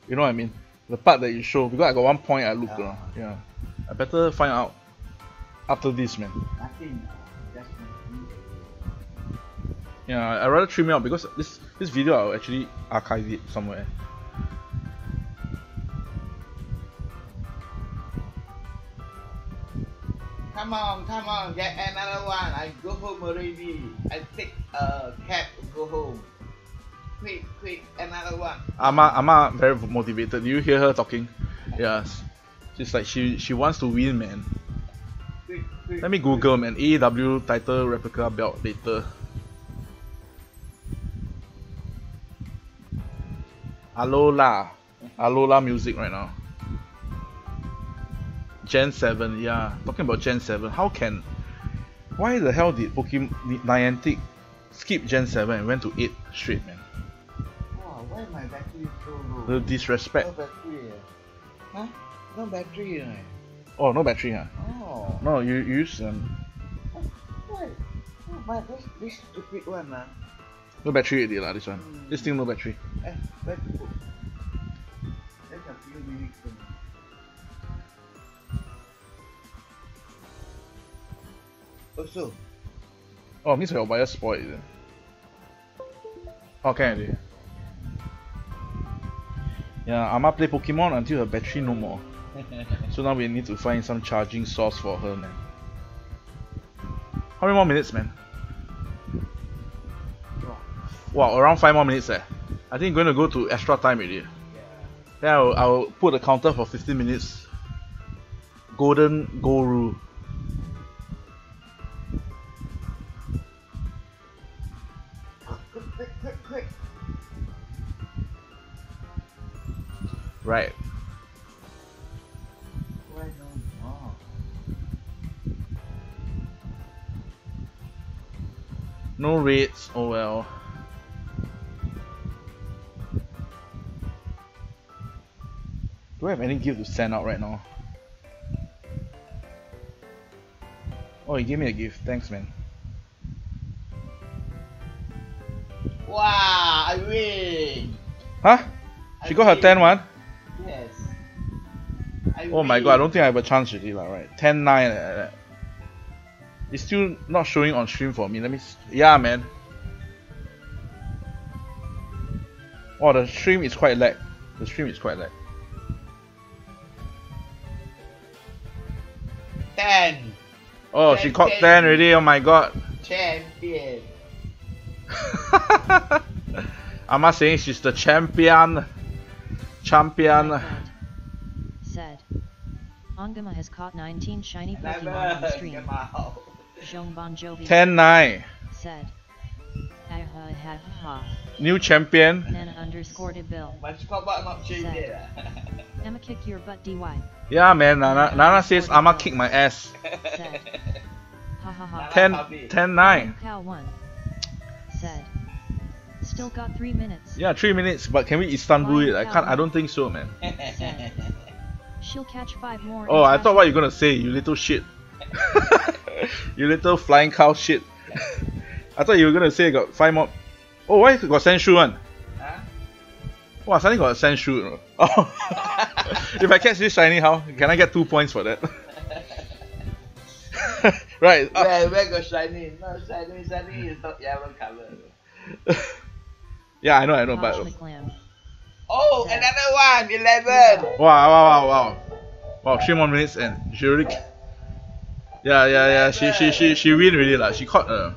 You know what I mean? The part that you show because I got one point I looked Yeah. around. Yeah, I better find out after this, man. Nothing. ah. Nothing. Yeah, I rather trim it out because this this video I'll actually archive it somewhere. Come on, come on, get another one. I go home already. I take a cab go home. Quick, quick, another one. Ama Ama very motivated. Do you hear her talking? Yes. She's like she she wants to win, man. Quick, quick. Let me Google, man. AEW title replica belt later. Alola. Alola music right now. Gen 7, yeah. Talking about Gen 7, how can. Why the hell did Pokemon Niantic skip Gen 7 and went to 8 straight, man? Oh, why my battery so low? The disrespect. No battery. eh. Huh? No battery. eh. Oh, no battery, huh? Oh. No, you you use um, Why? Oh, but this, this stupid one. ah. No battery already, lah, this one. This thing no battery. Eh, battery. That's a few minutes. only. Also, Oh, means your wire spoiled. Is it? Oh, can already. Yeah, Ama play Pokemon until her battery no more. So now we need to find some charging source for her, man. How many more minutes, man? Wow, around five more minutes, eh? I think going to go to extra time already. yeah. Then I'll, I'll put a counter for 15 minutes. Golden goal rule. Quick, quick, quick, quick. Right. No rates, oh well. Do I have any gift to send out right now? Oh, he gave me a gift. Thanks, man. Wow, I win. Huh? She got her win. 10 one? Yes. I Oh my god, I don't think I have a chance already, lah, right? 10 9. like that. It's still not showing on stream for me. Let me. Yeah, man. Oh, the stream is quite lag. The stream is quite lag. Ten. Oh, she caught 10 already. Oh my god. Champion. Amma saying she's the champion. Champion. Nightbot Said. ongahma has caught 19 shiny Pokemon on Never stream. come Bon Jovi 10 9. said. New champion. Nana underscored it Bill. My squad bot not changed Sad. yet. ah. Emma kick your butt dy. Yeah, man. Nana, Nana says Amma kick my ass. Said. Ha ha ha. 10, 10 9. Cow 1. Said. Still got 3 minutes. Yeah, 3 minutes. But can we Istanbul it? I can't. I don't think so, man. She'll catch 5 more. Oh, I thought what you're gonna say, you little shit. you little flying cow shit. I thought you were gonna say got five more. Oh, why you got Senshu one? Huh? Wow, suddenly got a Senshu. you know. Oh. if I catch this shiny, how can I get two points for that? right. uh, where, where got shiny? No, shiny, shiny is not yellow color. yeah, I know, I know, Josh but McLam. Oh, another one, 11. wow, wow, wow, wow, wow, three more minutes and she already. Yeah, yeah, yeah. She, she, she, she win already lah. She caught uh,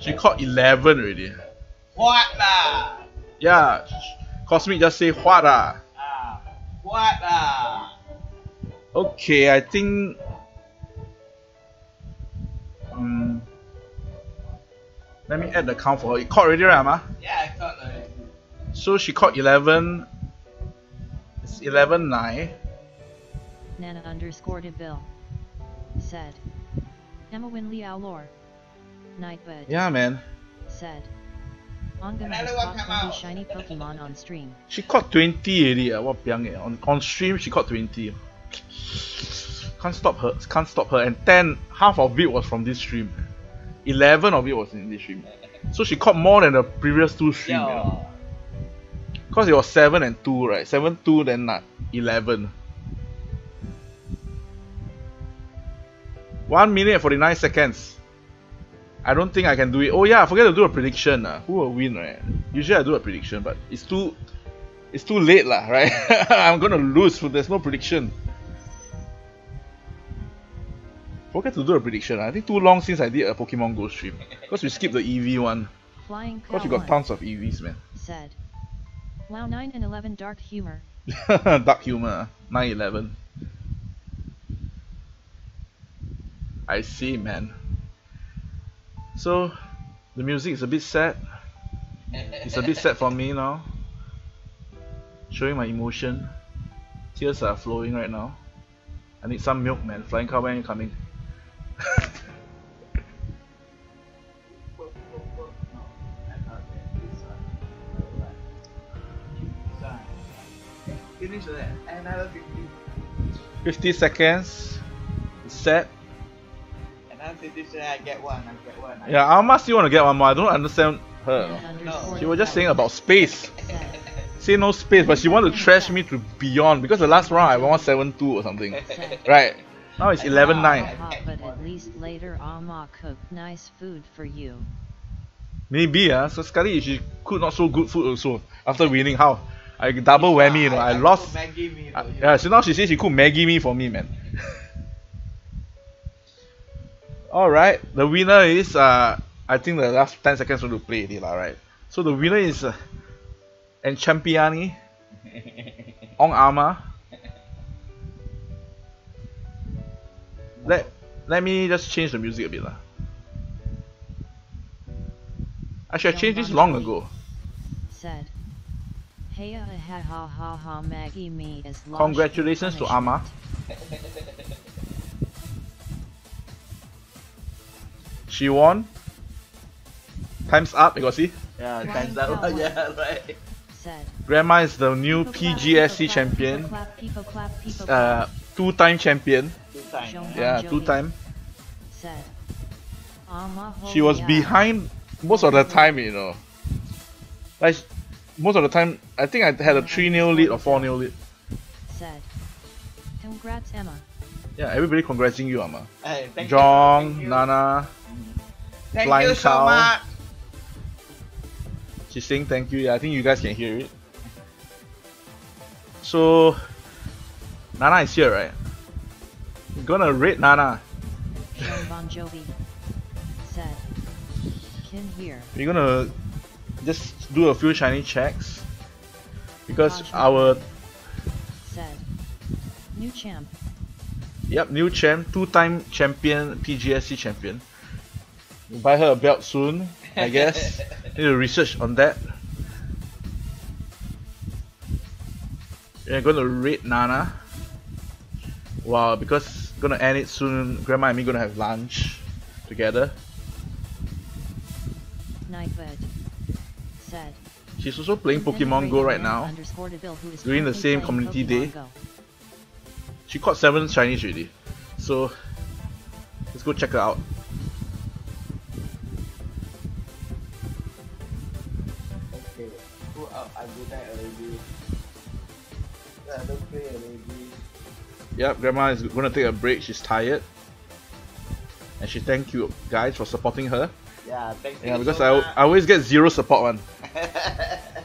she caught eleven already. What lah? Yeah, Cosmic just say what ah. Ah, what lah? Okay, I think. Um, let me add the count for her. You caught already, right, Amma? Yeah, I thought already. So she caught 11. It's 11 9. Nana underscored it Bill. Said. Emma Win Liao Lore. Nightbot. Yeah, man. Said. She caught 20 already. Uh, what piang eh. On, on stream, she caught 20. Can't stop her. Can't stop her. And 10, half of it was from this stream. 11 of it was in this stream. So she caught more than the previous two streams. You know? Because it was 7 and 2, right? 7, 2, then not 11. 1 minute and 49 seconds. I don't think I can do it. Oh yeah, I forget to do a prediction. Uh. Who will win, right? Usually I do a prediction, but it's too it's too late lah, right? I'm gonna lose, so there's no prediction. Forget to do a prediction. I think too long since I did a Pokemon Go stream. Because we skipped the Eevee one. Flying Because we got tons of Eevees, man. Said. Wow 9 and 11 dark humor. Dark humor, 911. I see, man. So, the music is a bit sad. It's a bit sad for me now. Showing my emotion. Tears are flowing right now. I need some milk, man. Flying cow, when are you coming? No, I thought that this one. This one. Finish that. Another 50. 50 seconds. Set. Yeah, Alma still want to get one more. I don't understand her. Nana underscored She was just saying about space. Said. Say no space, but she want to trash me to beyond because the last round I won 7 2 or something. Right. Now it's 11 9. But at least later Amma cooked nice food for you. Maybe, ah. So sekali she cook not so good food also after winning. How? I double whammy, you know. I, lost. Maggi mee. Uh, yeah, so now she says she cooked Maggi mee for me, man. Alright, the winner is, uh, I think the last 10 seconds want to play it, right? So the winner is uh, Enchampiani, ongahma. Let, let me just change the music a bit. lah. Actually, I changed this long ago. Said. Hey uh, ha ha ha ha Maggi mee is Congratulations to Ama. She won. Time's up, you got see? Yeah, Right, time's up. one. yeah, right. Said. Grandma is the new People PGSC clap, champion. people clap, people clap, people Uh, two-time champion. Two times. Show Yeah, Bon Jovi two-time. Said. She was behind most of the time, you know. Like most of the time, I think I had a 3 0 lead or 4 0 lead. Said. Congrats Emma. Yeah, everybody congratulating you, Ama. Hey, thank Jong, you. Thank you. Nana, Thank Flying you so cow. much. she's saying thank you. Yeah, I think you guys can hear it. So, Nana is here, right? We're gonna rate Nana. Show Bon Jovi. Said. Kin here. We're gonna just do a few shiny checks because Raj our Said. New champ. Yep, new champ, two-time champion, PGSC champion. We'll buy her a belt soon, I guess. Need to research on that. We're gonna rate Nana. Wow, because gonna end it soon. Grandma and me gonna have lunch together. Nightbot. Said. She's also playing Pokemon Go right now. underscore Deville, who is During the same community Pokemon day. Go. She caught seven shinies already. So let's go check her out. Yep, Grandma is gonna take a break. She's tired. And she thank you guys for supporting her. Yeah, thank you Yeah, because so I, much. I always get zero support one.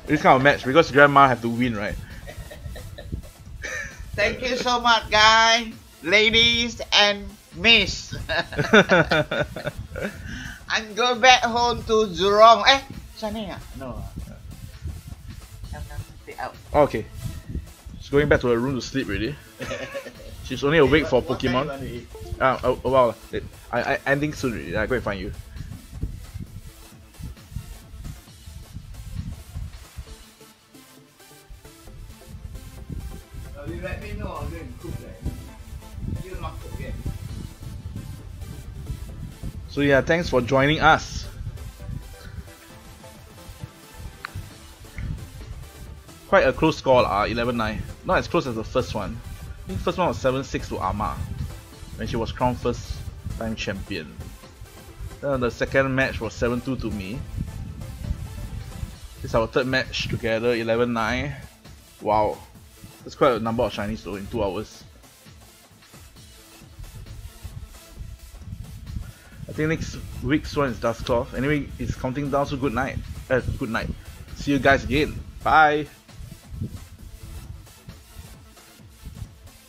This kind of match because Grandma have to win, right? Thank you so much, guys, ladies, and miss. I'm going back home to Jurong. Eh, sana ah? No. Come, come, stay out. okay. She's going back to her room to sleep already. She's only awake for Pokemon. Ah, oh, oh, wow. I, I ending soon. I go and find you. Uh. So yeah, thanks for joining us. Quite a close score, uh, 11-9. Not as close as the first one. Think first one was 7-6 to Ama when she was crowned first time champion. Then the second match was 7-2 to me. This is our third match together, 11-9. Wow. That's quite a number of shinies though in 2 hours. I think next week's one is Cloth. Anyway, it's counting down, so good night. Uh, good night. See you guys again. Bye.